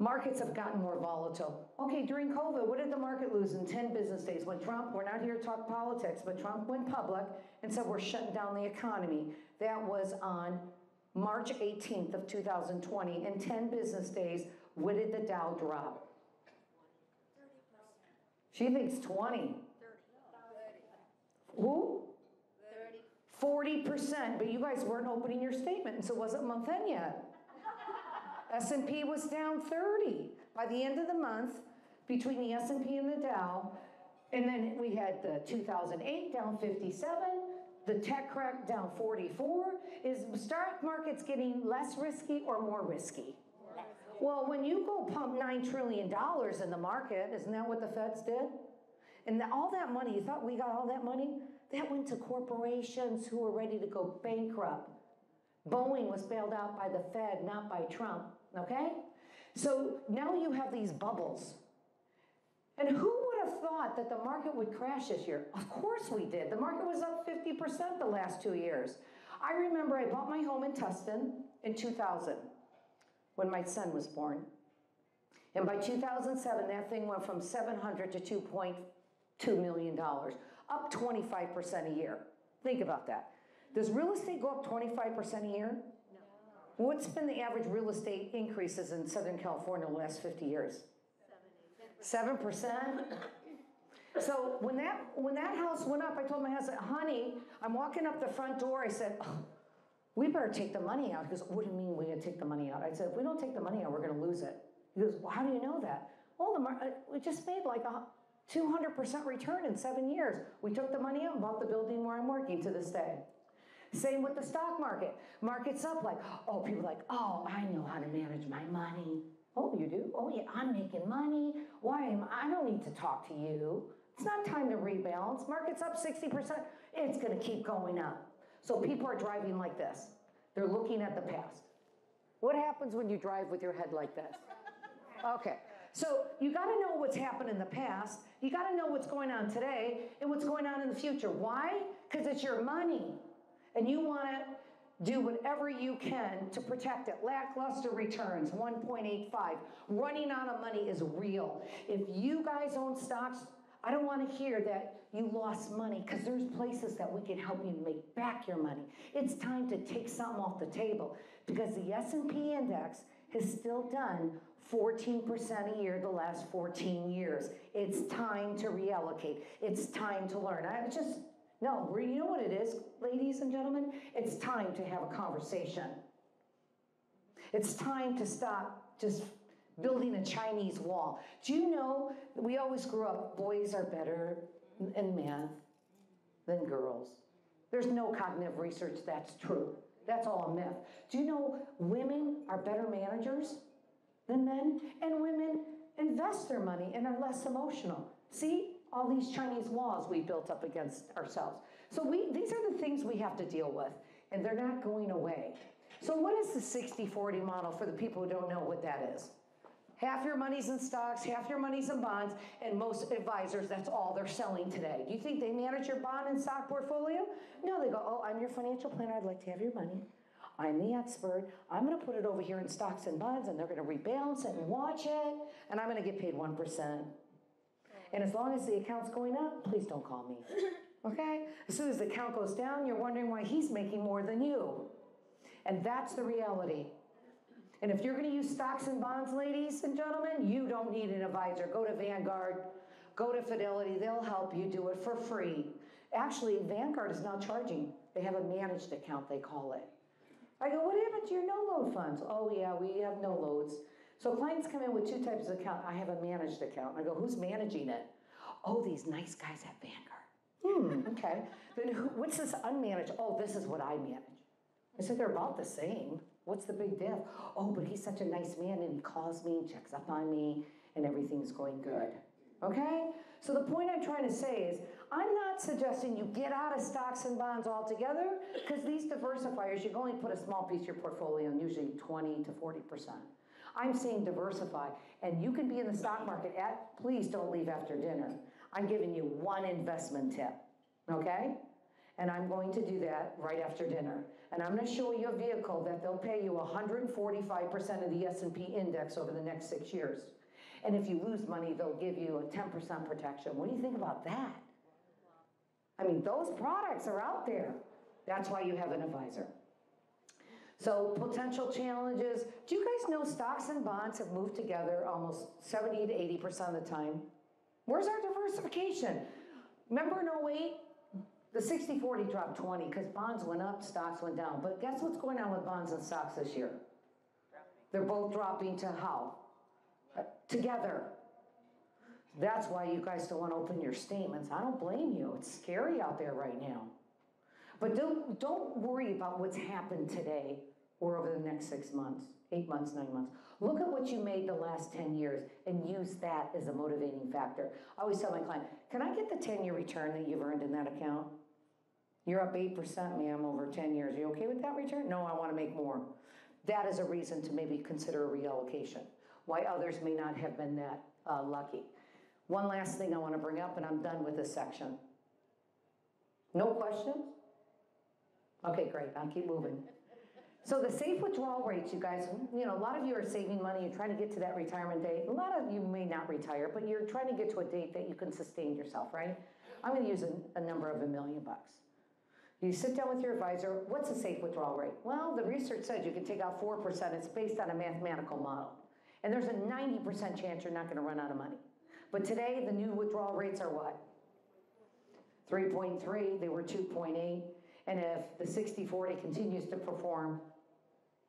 Markets have gotten more volatile. Okay, during COVID, what did the market lose in 10 business days? When Trump, we're not here to talk politics, but Trump went public and said we're shutting down the economy. That was on March 18th of 2020. In 10 business days, what did the Dow drop? She thinks 20. 30. Who? 30. 40%, but you guys weren't opening your statement, and so it wasn't month end yet. S&P was down 30 by the end of the month between the S&P and the Dow. And then we had the 2008 down 57, the tech crack down 44. Is stock markets getting less risky or more risky? Well, when you go pump $9 trillion in the market, isn't that what the feds did? And all that money, you thought we got all that money? That went to corporations who were ready to go bankrupt. Boeing was bailed out by the Fed, not by Trump, okay? So now you have these bubbles. And who would have thought that the market would crash this year? Of course we did. The market was up 50% the last two years. I remember I bought my home in Tustin in 2000 when my son was born. And by 2007, that thing went from 700 to 2.2 million dollars, up 25% a year. Think about that. Does real estate go up 25% a year? What's been the average real estate increases in Southern California the last 50 years? 7%. So when that when that house went up, I told my husband, honey, I'm walking up the front door. I said, oh, we better take the money out. He goes, what do you mean we're gonna take the money out? I said, if we don't take the money out, we're gonna lose it. He goes, well, how do you know that? Well, the mar- uh, we just made like a 200% return in seven years. We took the money out and bought the building where I'm working to this day. Same with the stock market. Market's up like, oh, people like, oh, I know how to manage my money. Oh, you do? Oh, yeah, I'm making money. Why am I? Don't need to talk to you. It's not time to rebalance. Market's up 60%. It's going to keep going up. So people are driving like this. They're looking at the past. What happens when you drive with your head like this? Okay. So you got to know what's happened in the past. You got to know what's going on today and what's going on in the future. Why? Because it's your money. And you want to do whatever you can to protect it. Lackluster returns, 1.85. Running out of money is real. If you guys own stocks, I don't want to hear that you lost money because there's places that we can help you make back your money. It's time to take something off the table because the S&P index has still done 14% a year the last 14 years. It's time to reallocate. It's time to learn. I just, no, you know what it is, ladies and gentlemen? It's time to have a conversation. It's time to stop just building a Chinese wall. Do you know we always grew up, boys are better in math than girls? There's no cognitive research that's true. That's all a myth. Do you know women are better managers than men? And women invest their money and are less emotional. See all these Chinese walls we built up against ourselves. So we, these are the things we have to deal with, and they're not going away. So what is the 60-40 model for the people who don't know what that is? Half your money's in stocks, half your money's in bonds, and most advisors, that's all they're selling today. Do you think they manage your bond and stock portfolio? No, they go, oh, I'm your financial planner, I'd like to have your money. I'm the expert. I'm going to put it over here in stocks and bonds, and they're going to rebalance it and watch it, and I'm going to get paid 1%. And as long as the account's going up, please don't call me. Okay? As soon as the account goes down, you're wondering why he's making more than you. And that's the reality. And if you're going to use stocks and bonds, ladies and gentlemen, you don't need an advisor. Go to Vanguard, go to Fidelity, they'll help you do it for free. Actually, Vanguard is not charging. They have a managed account, they call it. I go, what happened to your no load funds? Oh, yeah, we have no loads. So clients come in with two types of account. I have a managed account. I go, who's managing it? Oh, these nice guys at Vanguard. Hmm, okay. Then who, what's this unmanaged? Oh, this is what I manage. I said, they're about the same. What's the big deal? Oh, but he's such a nice man and he calls me, checks up on me, and everything's going good. Okay? So the point I'm trying to say is, I'm not suggesting you get out of stocks and bonds altogether, because these diversifiers, you can only put a small piece of your portfolio in, usually 20 to 40%. I'm saying diversify, and you can be in the stock market at, please don't leave after dinner. I'm giving you one investment tip, okay? And I'm going to do that right after dinner. And I'm gonna show you a vehicle that they'll pay you hundred and forty-five percent of the S and P index over the next six years. And if you lose money, they'll give you a ten percent protection. What do you think about that? I mean, those products are out there. That's why you have an advisor. So potential challenges, do you guys know stocks and bonds have moved together almost 70 to 80% of the time? Where's our diversification? Remember in 08, the 60-40 dropped 20 because bonds went up, stocks went down. But guess what's going on with bonds and stocks this year? They're both dropping to how? Uh, Together. That's why you guys don't want to open your statements. I don't blame you. It's scary out there right now. But don't, don't worry about what's happened today or over the next six months, eight months, nine months. Look at what you made the last 10 years and use that as a motivating factor. I always tell my client, can I get the 10 year return that you've earned in that account? You're up 8%, ma'am, over 10 years. Are you okay with that return? No, I want to make more. That is a reason to maybe consider a reallocation. Why others may not have been that uh, lucky. One last thing I want to bring up, and I'm done with this section. No questions? Okay, great, I'll keep moving. So the safe withdrawal rates, you guys, you know, a lot of you are saving money, you're trying to get to that retirement date. A lot of you may not retire, but you're trying to get to a date that you can sustain yourself, right? I'm gonna use a, a number of a million bucks. You sit down with your advisor, what's a safe withdrawal rate? Well, the research says you can take out four percent, it's based on a mathematical model. And there's a ninety percent chance you're not gonna run out of money. But today, the new withdrawal rates are what? 3.3, they were 2.8. And if the 60-40 continues to perform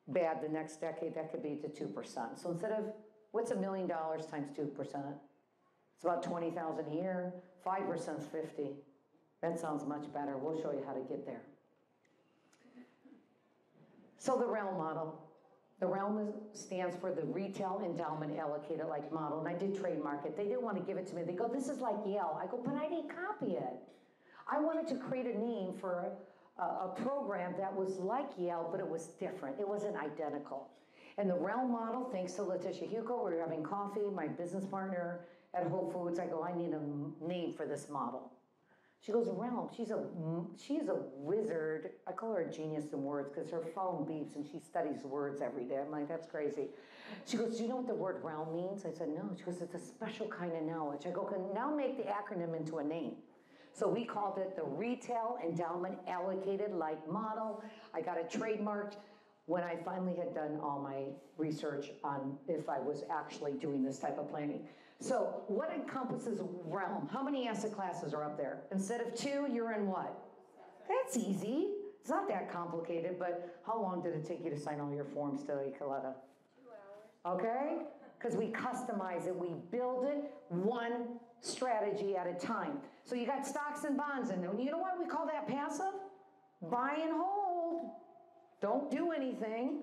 bad the next decade, that could be to 2%. So instead of, what's a million dollars times 2%? It's about 20,000 a year, 5% is 50. That sounds much better. We'll show you how to get there. So the realm model. The realm stands for the retail endowment allocated like model, and I did trademark it. They didn't want to give it to me. They go, this is like Yale. I go, but I didn't copy it. I wanted to create a name for a, program that was like Yale, but it was different. It wasn't identical. And the realm model, thanks to Letitia Hugo, we were having coffee, my business partner at Whole Foods. I go, I need a name for this model. She goes, Realm. She's a she's a wizard. I call her a genius in words because her phone beeps and she studies words every day. I'm like, that's crazy. She goes, Do you know what the word realm means? I said, No. She goes, It's a special kind of knowledge. I go, Can now make the acronym into a name. So we called it the Retail Endowment Allocated Like Model. I got it trademarked when I finally had done all my research on if I was actually doing this type of planning. So what encompasses realm? How many asset classes are up there? Instead of two, you're in what? That's easy. It's not that complicated, but how long did it take you to sign all your forms today, Coletta? Two hours. Okay? Because we customize it, we build it one strategy at a time. So you got stocks and bonds in there. You know why we call that passive? Buy and hold. Don't do anything.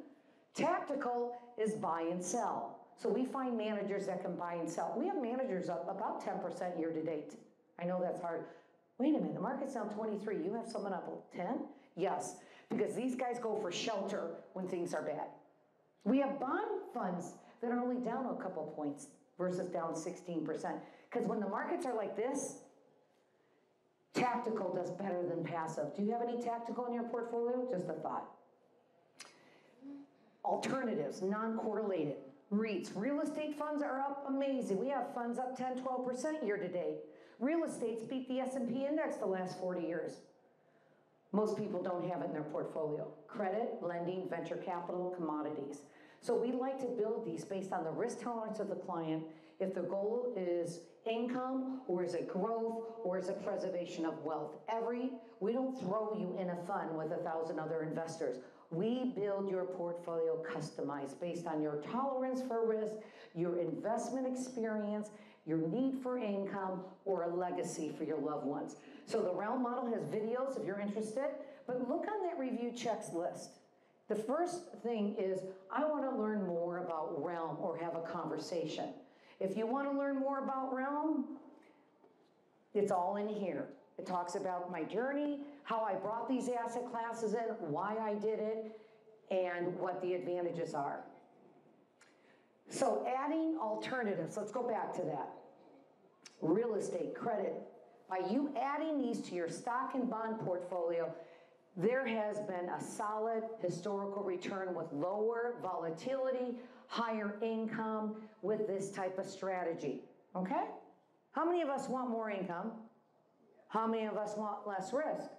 Tactical is buy and sell. So we find managers that can buy and sell. We have managers up about 10% year to date. I know that's hard. Wait a minute, the market's down 23. You have someone up 10? Yes, because these guys go for shelter when things are bad. We have bond funds that are only down a couple points versus down 16%. Because when the markets are like this, tactical does better than passive. Do you have any tactical in your portfolio? Just a thought. Alternatives, non-correlated. REITs, real estate funds are up amazing. We have funds up 10, 12% year to date. Real estate's beat the S&P index the last 40 years. Most people don't have it in their portfolio. Credit, lending, venture capital, commodities. So we like to build these based on the risk tolerance of the client. If the goal is income, or is it growth, or is it preservation of wealth? Every, we don't throw you in a fund with a thousand other investors. We build your portfolio customized based on your tolerance for risk, your investment experience, your need for income, or a legacy for your loved ones. So the Realm model has videos if you're interested, but look on that review checks list. The first thing is, I want to learn more about Realm or have a conversation. If you want to learn more about Realm, it's all in here. It talks about my journey, how I brought these asset classes in, why I did it, and what the advantages are. So adding alternatives, let's go back to that. real estate, credit. By you adding these to your stock and bond portfolio, there has been a solid historical return with lower volatility, higher income with this type of strategy, okay? How many of us want more income? How many of us want less risk?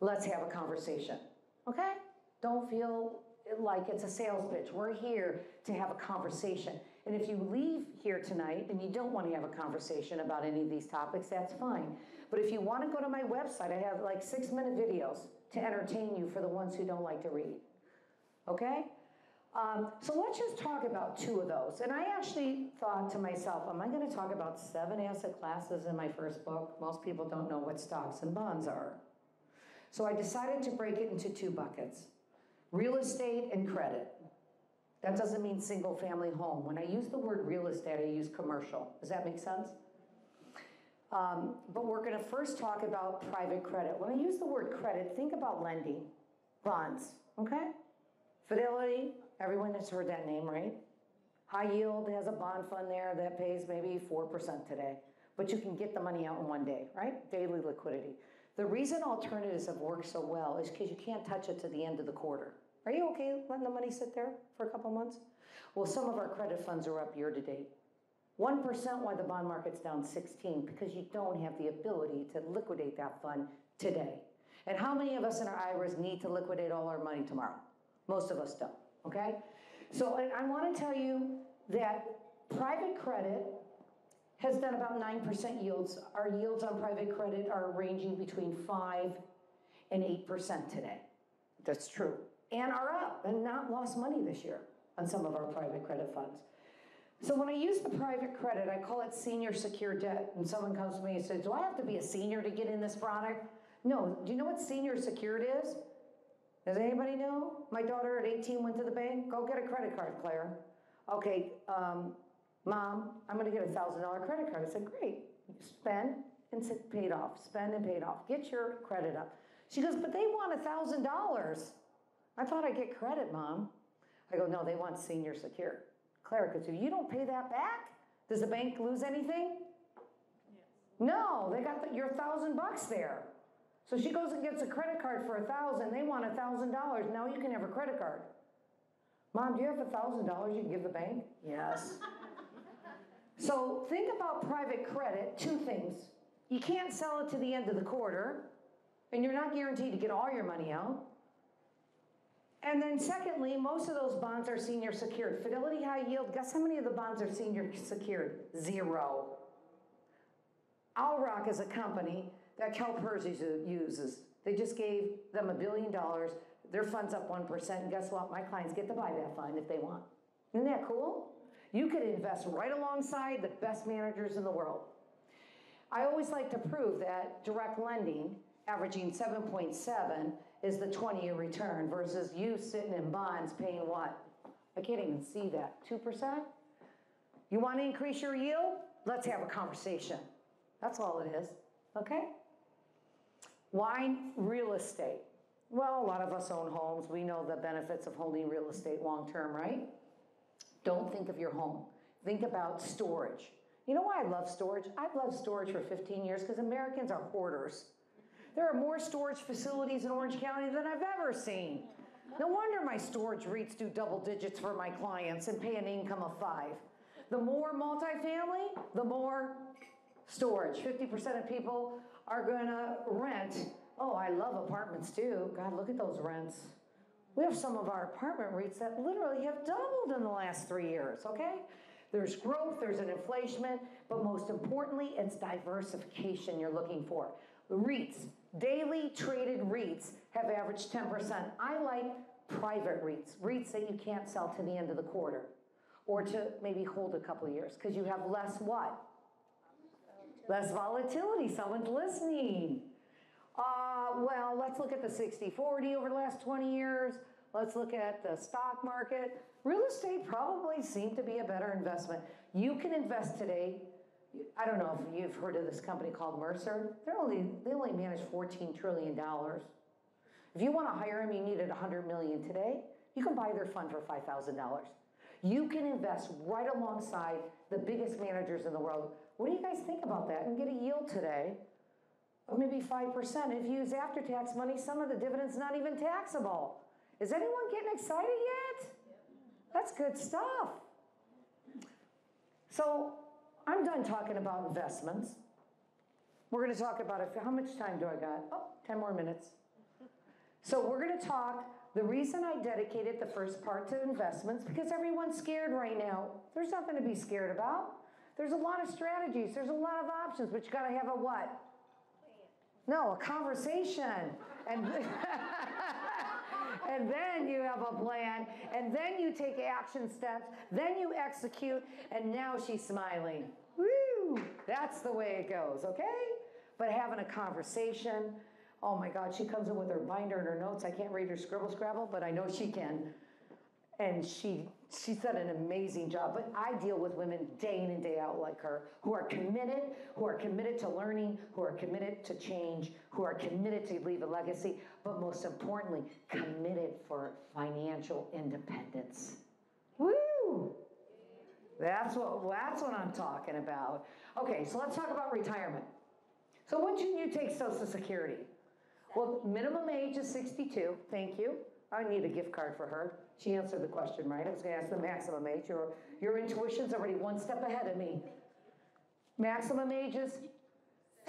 Let's have a conversation, okay? Don't feel like it's a sales pitch. We're here to have a conversation. And if you leave here tonight and you don't want to have a conversation about any of these topics, that's fine. But if you want to go to my website, I have like six minute videos to entertain you for the ones who don't like to read. Okay? Um, so let's just talk about two of those. And I actually thought to myself, am I going to talk about seven asset classes in my first book? Most people don't know what stocks and bonds are. So I decided to break it into two buckets real estate and credit. That doesn't mean single family home. When I use the word real estate, I use commercial. Does that make sense? Um, but we're going to first talk about private credit. When I use the word credit, think about lending, bonds, okay? Fidelity, everyone has heard that name, right? High yield has a bond fund there that pays maybe 4% today, but you can get the money out in one day, right? Daily liquidity. The reason alternatives have worked so well is because you can't touch it to the end of the quarter. Are you okay letting the money sit there for a couple months? Well, some of our credit funds are up year to date. 1% why the bond market's down 16 because you don't have the ability to liquidate that fund today. And how many of us in our IRAs need to liquidate all our money tomorrow? Most of us don't, okay? So I, I want to tell you that private credit has done about 9% yields. Our yields on private credit are ranging between 5 and 8% today. That's true. And are up and not lost money this year on some of our private credit funds. So when I use the private credit, I call it senior secured debt. And someone comes to me and says, Do I have to be a senior to get in this product? No. Do you know what senior secured is? Does anybody know? My daughter at 18 went to the bank. Go get a credit card, Claire. Okay, um, mom, I'm going to get a $1,000 credit card. I said, Great. Spend and said, paid off. Spend and paid off. Get your credit up. She goes, But they want a $1,000. I thought I'd get credit, mom. I go, No, they want senior secure. Claire, because if you don't pay that back, does the bank lose anything? No, they got the, your thousand bucks there. So she goes and gets a credit card for a thousand. They want a thousand dollars. Now you can have a credit card. Mom, do you have a thousand dollars you can give the bank? Yes. so think about private credit. Two things. You can't sell it to the end of the quarter, and you're not guaranteed to get all your money out. And then secondly, most of those bonds are senior secured. Fidelity High Yield, guess how many of the bonds are senior secured? Zero. Owl Rock is a company that CalPERS uses. They just gave them a billion dollars. Their fund's up 1%. And guess what? My clients get to buy that fund if they want. Isn't that cool? You could invest right alongside the best managers in the world. I always like to prove that direct lending, averaging 7.7, is the 20-year return versus you sitting in bonds paying what? I can't even see that. 2%? You want to increase your yield? Let's have a conversation. That's all it is. Okay? Why real estate? Well, a lot of us own homes. We know the benefits of holding real estate long term, right? Don't think of your home. Think about storage. You know why I love storage? I've loved storage for 15 years because Americans are hoarders. There are more storage facilities in Orange County than I've ever seen. No wonder my storage REITs do double digits for my clients and pay an income of five. The more multifamily, the more storage. 50% of people are going to rent. Oh, I love apartments too. God, look at those rents. We have some of our apartment REITs that literally have doubled in the last three years, okay? There's growth, there's an inflation, but most importantly, it's diversification you're looking for. REITs, daily traded REITs have averaged 10%. I like private REITs, REITs that you can't sell to the end of the quarter or to maybe hold a couple years because you have less what? Less volatility. Someone's listening. Uh, well, let's look at the 60 40 over the last 20 years. Let's look at the stock market. Real estate probably seemed to be a better investment. You can invest today. I don't know if you've heard of this company called Mercer. They're only they only manage 14 trillion dollars. If you want to hire them, you needed 100 million today. You can buy their fund for $5,000. You can invest right alongside the biggest managers in the world. What do you guys think about that? And get a yield today of maybe 5%. If you use after tax money, some of the dividends not even taxable. Is anyone getting excited yet? That's good stuff. So I'm done talking about investments. We're going to talk about it. How much time do I got? Oh, 10 more minutes. So we're going to talk. The reason I dedicated the first part to investments because everyone's scared right now. There's nothing to be scared about. There's a lot of strategies. There's a lot of options, but you got to have a what? No, a conversation. And and then you have a plan, and then you take action steps, then you execute, and now she's smiling. Woo! That's the way it goes, okay? But having a conversation, oh my God, she comes in with her binder and her notes. I can't read her scribble scrabble, but I know she can. And she she's done an amazing job. But I deal with women day in and day out like her who are committed, who are committed to learning, who are committed to change, who are committed to leave a legacy, but most importantly, committed for financial independence. Woo! That's what that's what I'm talking about. Okay, so let's talk about retirement. So when should you take Social Security? Well, minimum age is 62. Thank you. I need a gift card for her. She answered the question right. I was going to ask the maximum age. Your, your intuition's already one step ahead of me. Maximum age is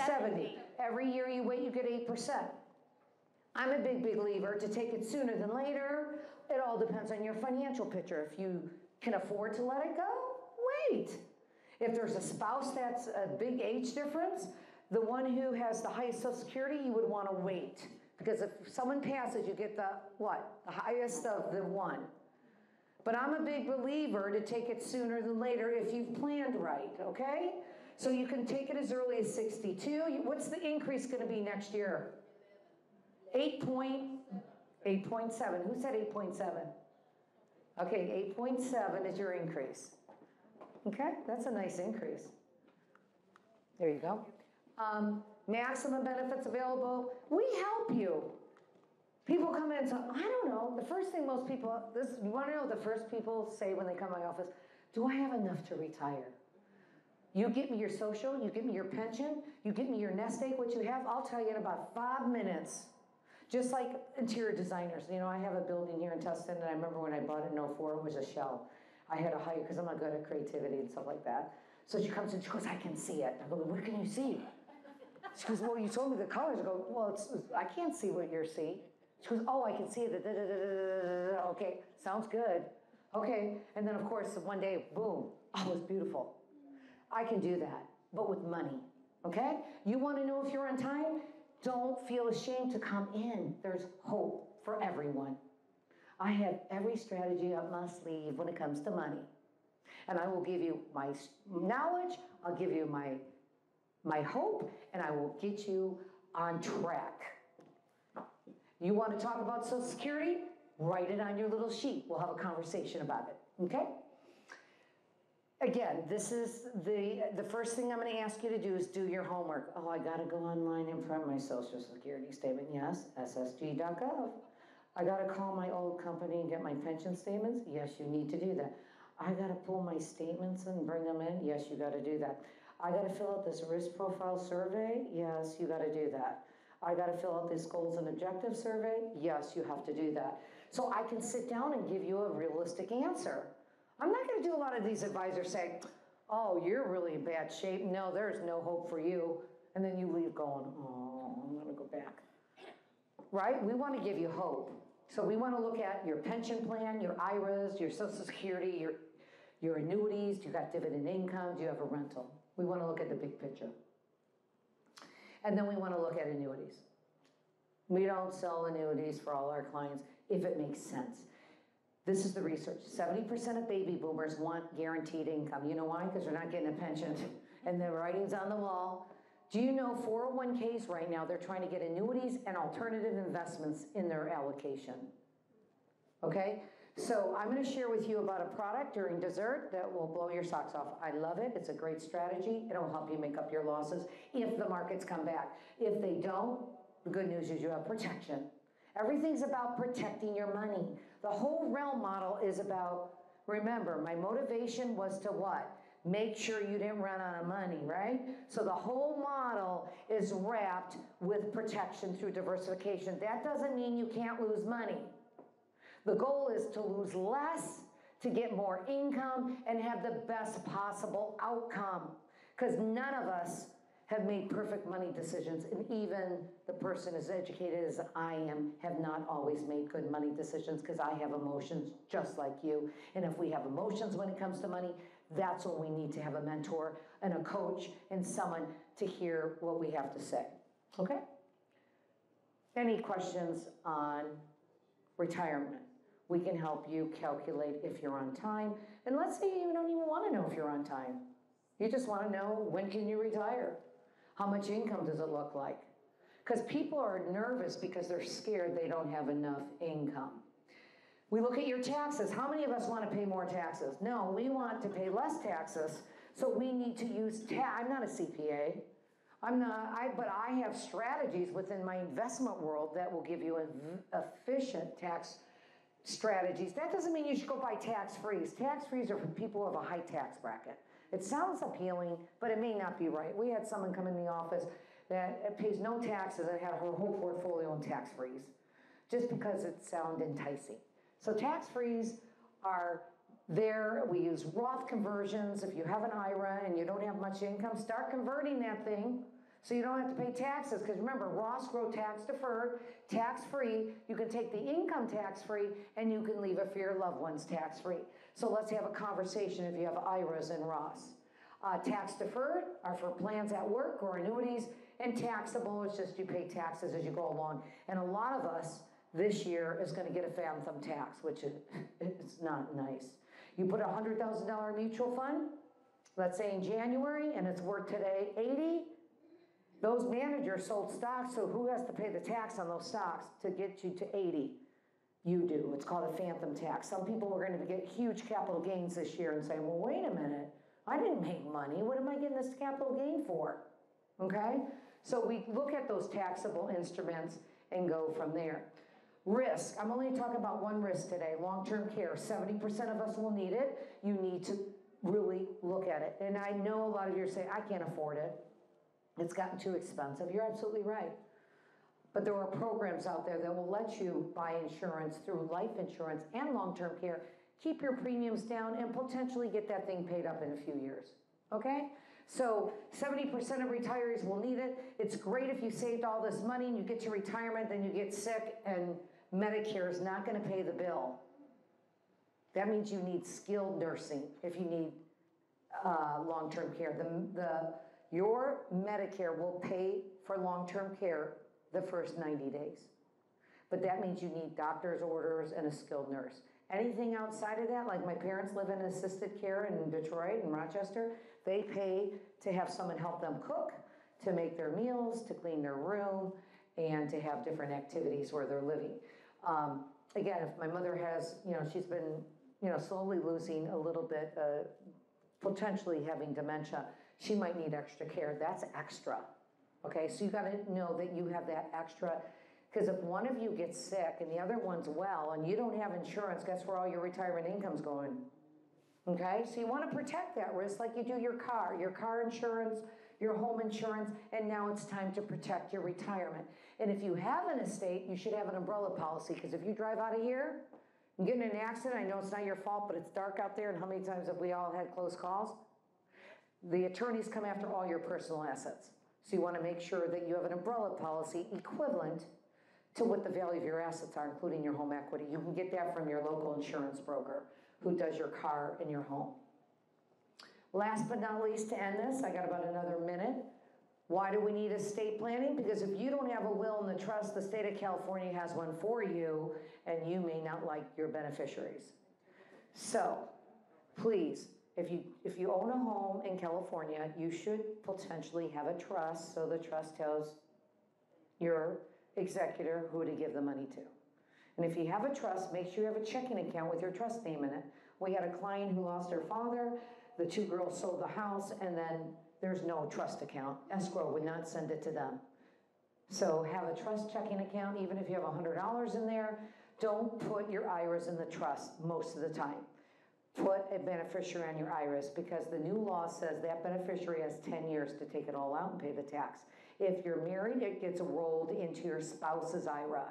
70. Every year you wait, you get 8%. I'm a big, big believer to take it sooner than later. It all depends on your financial picture. If you can afford to let it go, wait. If there's a spouse that's a big age difference, the one who has the highest Social Security, you would want to wait. Because if someone passes, you get the what? The highest of the one. But I'm a big believer to take it sooner than later if you've planned right, okay? So you can take it as early as 62. What's the increase going to be next year? 8.8.7. Who said 8.7? Okay, 8.7 is your increase. Okay, that's a nice increase. There you go. Um, maximum benefits available. We help you. People come in and say, I don't know. The first thing most people, this, you want to know the first people say when they come to my office? Do I have enough to retire? You get me your social, you get me your pension, you get me your nest egg, what you have, I'll tell you in about five minutes. Just like interior designers. You know, I have a building here in Tustin, and I remember when I bought it in 04, it was a shell. I had to hire, because I'm not good at creativity and stuff like that. So she comes in, she goes, I can see it. I go, where can you see? She goes, well, you told me the colors. I go, well, it's, I can't see what you're seeing. She goes, oh, I can see it. Okay, sounds good. Okay, and then of course, one day, boom, oh, it's beautiful. I can do that, but with money, okay? You want to know if you're on time? Don't feel ashamed to come in. There's hope for everyone. I have every strategy up my sleeve when it comes to money. And I will give you my knowledge, I'll give you my my hope, and I will get you on track. You want to talk about Social Security? Write it on your little sheet. We'll have a conversation about it. Okay? Again, this is the the first thing I'm going to ask you to do is do your homework. Oh, I got to go online and print my Social Security statement. Yes, ssg.gov. I got to call my old company and get my pension statements. Yes, you need to do that. I got to pull my statements and bring them in. Yes, you got to do that. I got to fill out this risk profile survey. Yes, you got to do that. I got to fill out this goals and objective survey. Yes, you have to do that. So I can sit down and give you a realistic answer. I'm not going to do a lot of these advisors say, oh, you're really in bad shape. No, there's no hope for you. And then you leave going, oh, I'm going to go back. Right? We want to give you hope. So we want to look at your pension plan, your IRAs, your Social Security, your, your annuities. Do you got dividend income? Do you have a rental? We want to look at the big picture. And then we want to look at annuities. We don't sell annuities for all our clients if it makes sense. This is the research. 70% of baby boomers want guaranteed income. You know why? Because they're not getting a pension. And the writing's on the wall. Do you know 401ks right now, they're trying to get annuities and alternative investments in their allocation? Okay? So I'm going to share with you about a product during dessert that will blow your socks off. I love it. It's a great strategy. It'll help you make up your losses if the markets come back. If they don't, the good news is you have protection. Everything's about protecting your money. The whole realm model is about Remember, my motivation was to what? Make sure you didn't run out of money, right? So the whole model is wrapped with protection through diversification. That doesn't mean you can't lose money. The goal is to lose less, to get more income, and have the best possible outcome. Because none of us have made perfect money decisions, and even the person as educated as I am have not always made good money decisions because I have emotions just like you. And if we have emotions when it comes to money, that's when we need to have a mentor and a coach and someone to hear what we have to say. Okay? Any questions on retirement? We can help you calculate if you're on time. And let's say you don't even want to know if you're on time. You just want to know when can you retire? How much income does it look like? Because people are nervous because they're scared they don't have enough income. We look at your taxes. How many of us want to pay more taxes? No, we want to pay less taxes. So we need to use ta- I'm not a CPA. I'm not, I, but I have strategies within my investment world that will give you ev- efficient tax strategies. That doesn't mean you should go buy tax frees. Tax frees are for people have a high tax bracket. It sounds appealing, but it may not be right. We had someone come in the office that pays no taxes and had her whole portfolio in tax frees, just because it sounded enticing. So tax frees are there. We use Roth conversions. If you have an IRA and you don't have much income, start converting that thing so you don't have to pay taxes. Because remember, Roths grow tax deferred, tax free. You can take the income tax free and you can leave it for your loved ones tax free. So let's have a conversation if you have IRAs and Roths. Uh, tax deferred are for plans at work or annuities, and taxable is just you pay taxes as you go along. And a lot of us this year is going to get a phantom tax, which is it's not nice. You put a hundred thousand dollar mutual fund, let's say in January, and it's worth today eighty. Those managers sold stocks, so who has to pay the tax on those stocks to get you to eighty? You do. It's called a phantom tax. Some people are going to get huge capital gains this year and say, well, wait a minute. I didn't make money. What am I getting this capital gain for? Okay? So we look at those taxable instruments and go from there. Risk. I'm only talking about one risk today long term care. 70% of us will need it. You need to really look at it. And I know a lot of you are saying, I can't afford it. It's gotten too expensive. You're absolutely right. But there are programs out there that will let you buy insurance through life insurance and long term care, keep your premiums down, and potentially get that thing paid up in a few years. Okay? So 70% of retirees will need it. It's great if you saved all this money and you get to retirement, then you get sick, and Medicare is not going to pay the bill. That means you need skilled nursing if you need uh, long term care. The, the, your Medicare will pay for long term care the first 90 days. But that means you need doctor's orders and a skilled nurse. Anything outside of that, like my parents live in assisted care in Detroit and Rochester, they pay to have someone help them cook, to make their meals, to clean their room, and to have different activities where they're living. Um, again, if my mother has, you know, she's been, you know, slowly losing a little bit, uh, potentially having dementia, she might need extra care. That's extra. Okay, so you got to know that you have that extra. Because if one of you gets sick and the other one's well and you don't have insurance, guess where all your retirement income's going? Okay, so you want to protect that risk like you do your car, your car insurance, your home insurance, and now it's time to protect your retirement. And if you have an estate, you should have an umbrella policy because if you drive out of here and get in an accident, I know it's not your fault, but it's dark out there, and how many times have we all had close calls? The attorneys come after all your personal assets. So you want to make sure that you have an umbrella policy equivalent to what the value of your assets are, including your home equity. You can get that from your local insurance broker who does your car and your home. Last but not least, to end this, I got about another minute. Why do we need estate planning? Because if you don't have a will and the trust, the state of California has one for you, and you may not like your beneficiaries. So, please, if you, if you own a home in California, you should potentially have a trust, so the trust tells your executor who to give the money to. And if you have a trust, make sure you have a checking account with your trust name in it. We had a client who lost her father, the two girls sold the house, and then there's no trust account. Escrow would not send it to them. So have a trust checking account, even if you have $100 in there. Don't put your IRAs in the trust most of the time. Put a beneficiary on your IRS because the new law says that beneficiary has 10 years to take it all out and pay the tax. If you're married, it gets rolled into your spouse's IRA.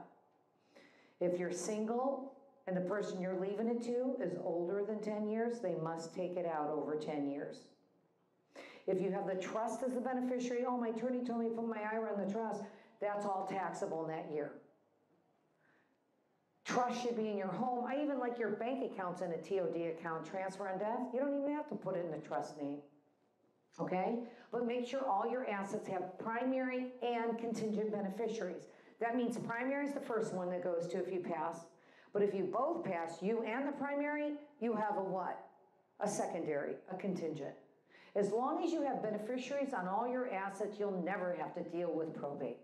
If you're single and the person you're leaving it to is older than 10 years, they must take it out over 10 years. If you have the trust as the beneficiary, oh, my attorney told me to put my IRA in the trust, that's all taxable in that year. Trust should be in your home. I even like your bank accounts in a TOD account, transfer on death. You don't even have to put it in the trust name. Okay? But make sure all your assets have primary and contingent beneficiaries. That means primary is the first one that goes to if you pass. But if you both pass, you and the primary, you have a what? A secondary, a contingent. As long as you have beneficiaries on all your assets, you'll never have to deal with probate.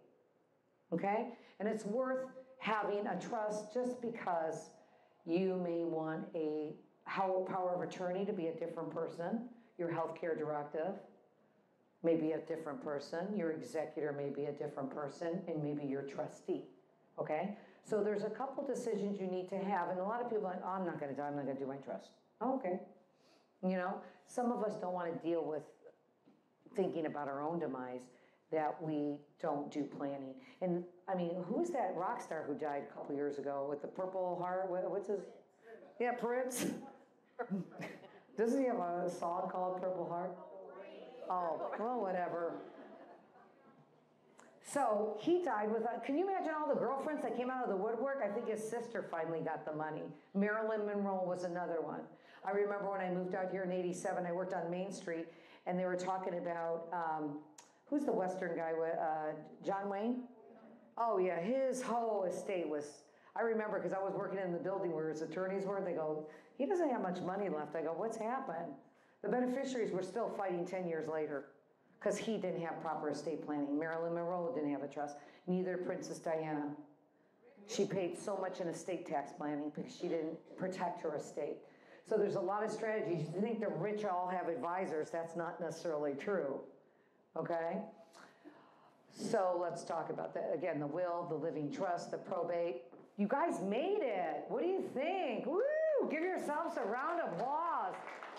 Okay? And it's worth having a trust just because you may want a power of attorney to be a different person, your healthcare directive may be a different person, your executor may be a different person, and maybe your trustee. Okay? So there's a couple decisions you need to have, and a lot of people are like, oh, I'm not gonna do, I'm not gonna do my trust. Oh, okay. You know, some of us don't wanna deal with thinking about our own demise, that we don't do planning. And, I mean, who's that rock star who died a couple years ago with the purple heart, What- what's his? Yeah, Prince. Doesn't he have a song called Purple Heart? Oh, well, whatever. So he died with, a- can you imagine all the girlfriends that came out of the woodwork? I think his sister finally got the money. Marilyn Monroe was another one. I remember when I moved out here in 87, I worked on Main Street, and they were talking about, um, who's the Western guy, with, uh, John Wayne? Oh, yeah, his whole estate was, I remember because I was working in the building where his attorneys were, and they go, he doesn't have much money left. I go, what's happened? The beneficiaries were still fighting 10 years later because he didn't have proper estate planning. Marilyn Monroe didn't have a trust, neither Princess Diana. She paid so much in estate tax planning because she didn't protect her estate. So there's a lot of strategies. You think the rich all have advisors, that's not necessarily true, okay? So let's talk about that. Again, the will, the living trust, the probate. You guys made it. What do you think? Woo! Give yourselves a round of applause.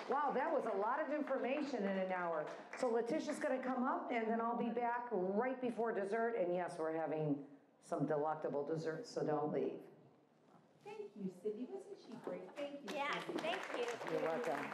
Wow, that was a lot of information in an hour. So Letitia's going to come up, and then I'll be back right before dessert. And yes, we're having some delectable desserts, so don't leave. Thank you, Cindy. Wasn't she great? Thank you. Yeah, Cindy. thank you. You're welcome.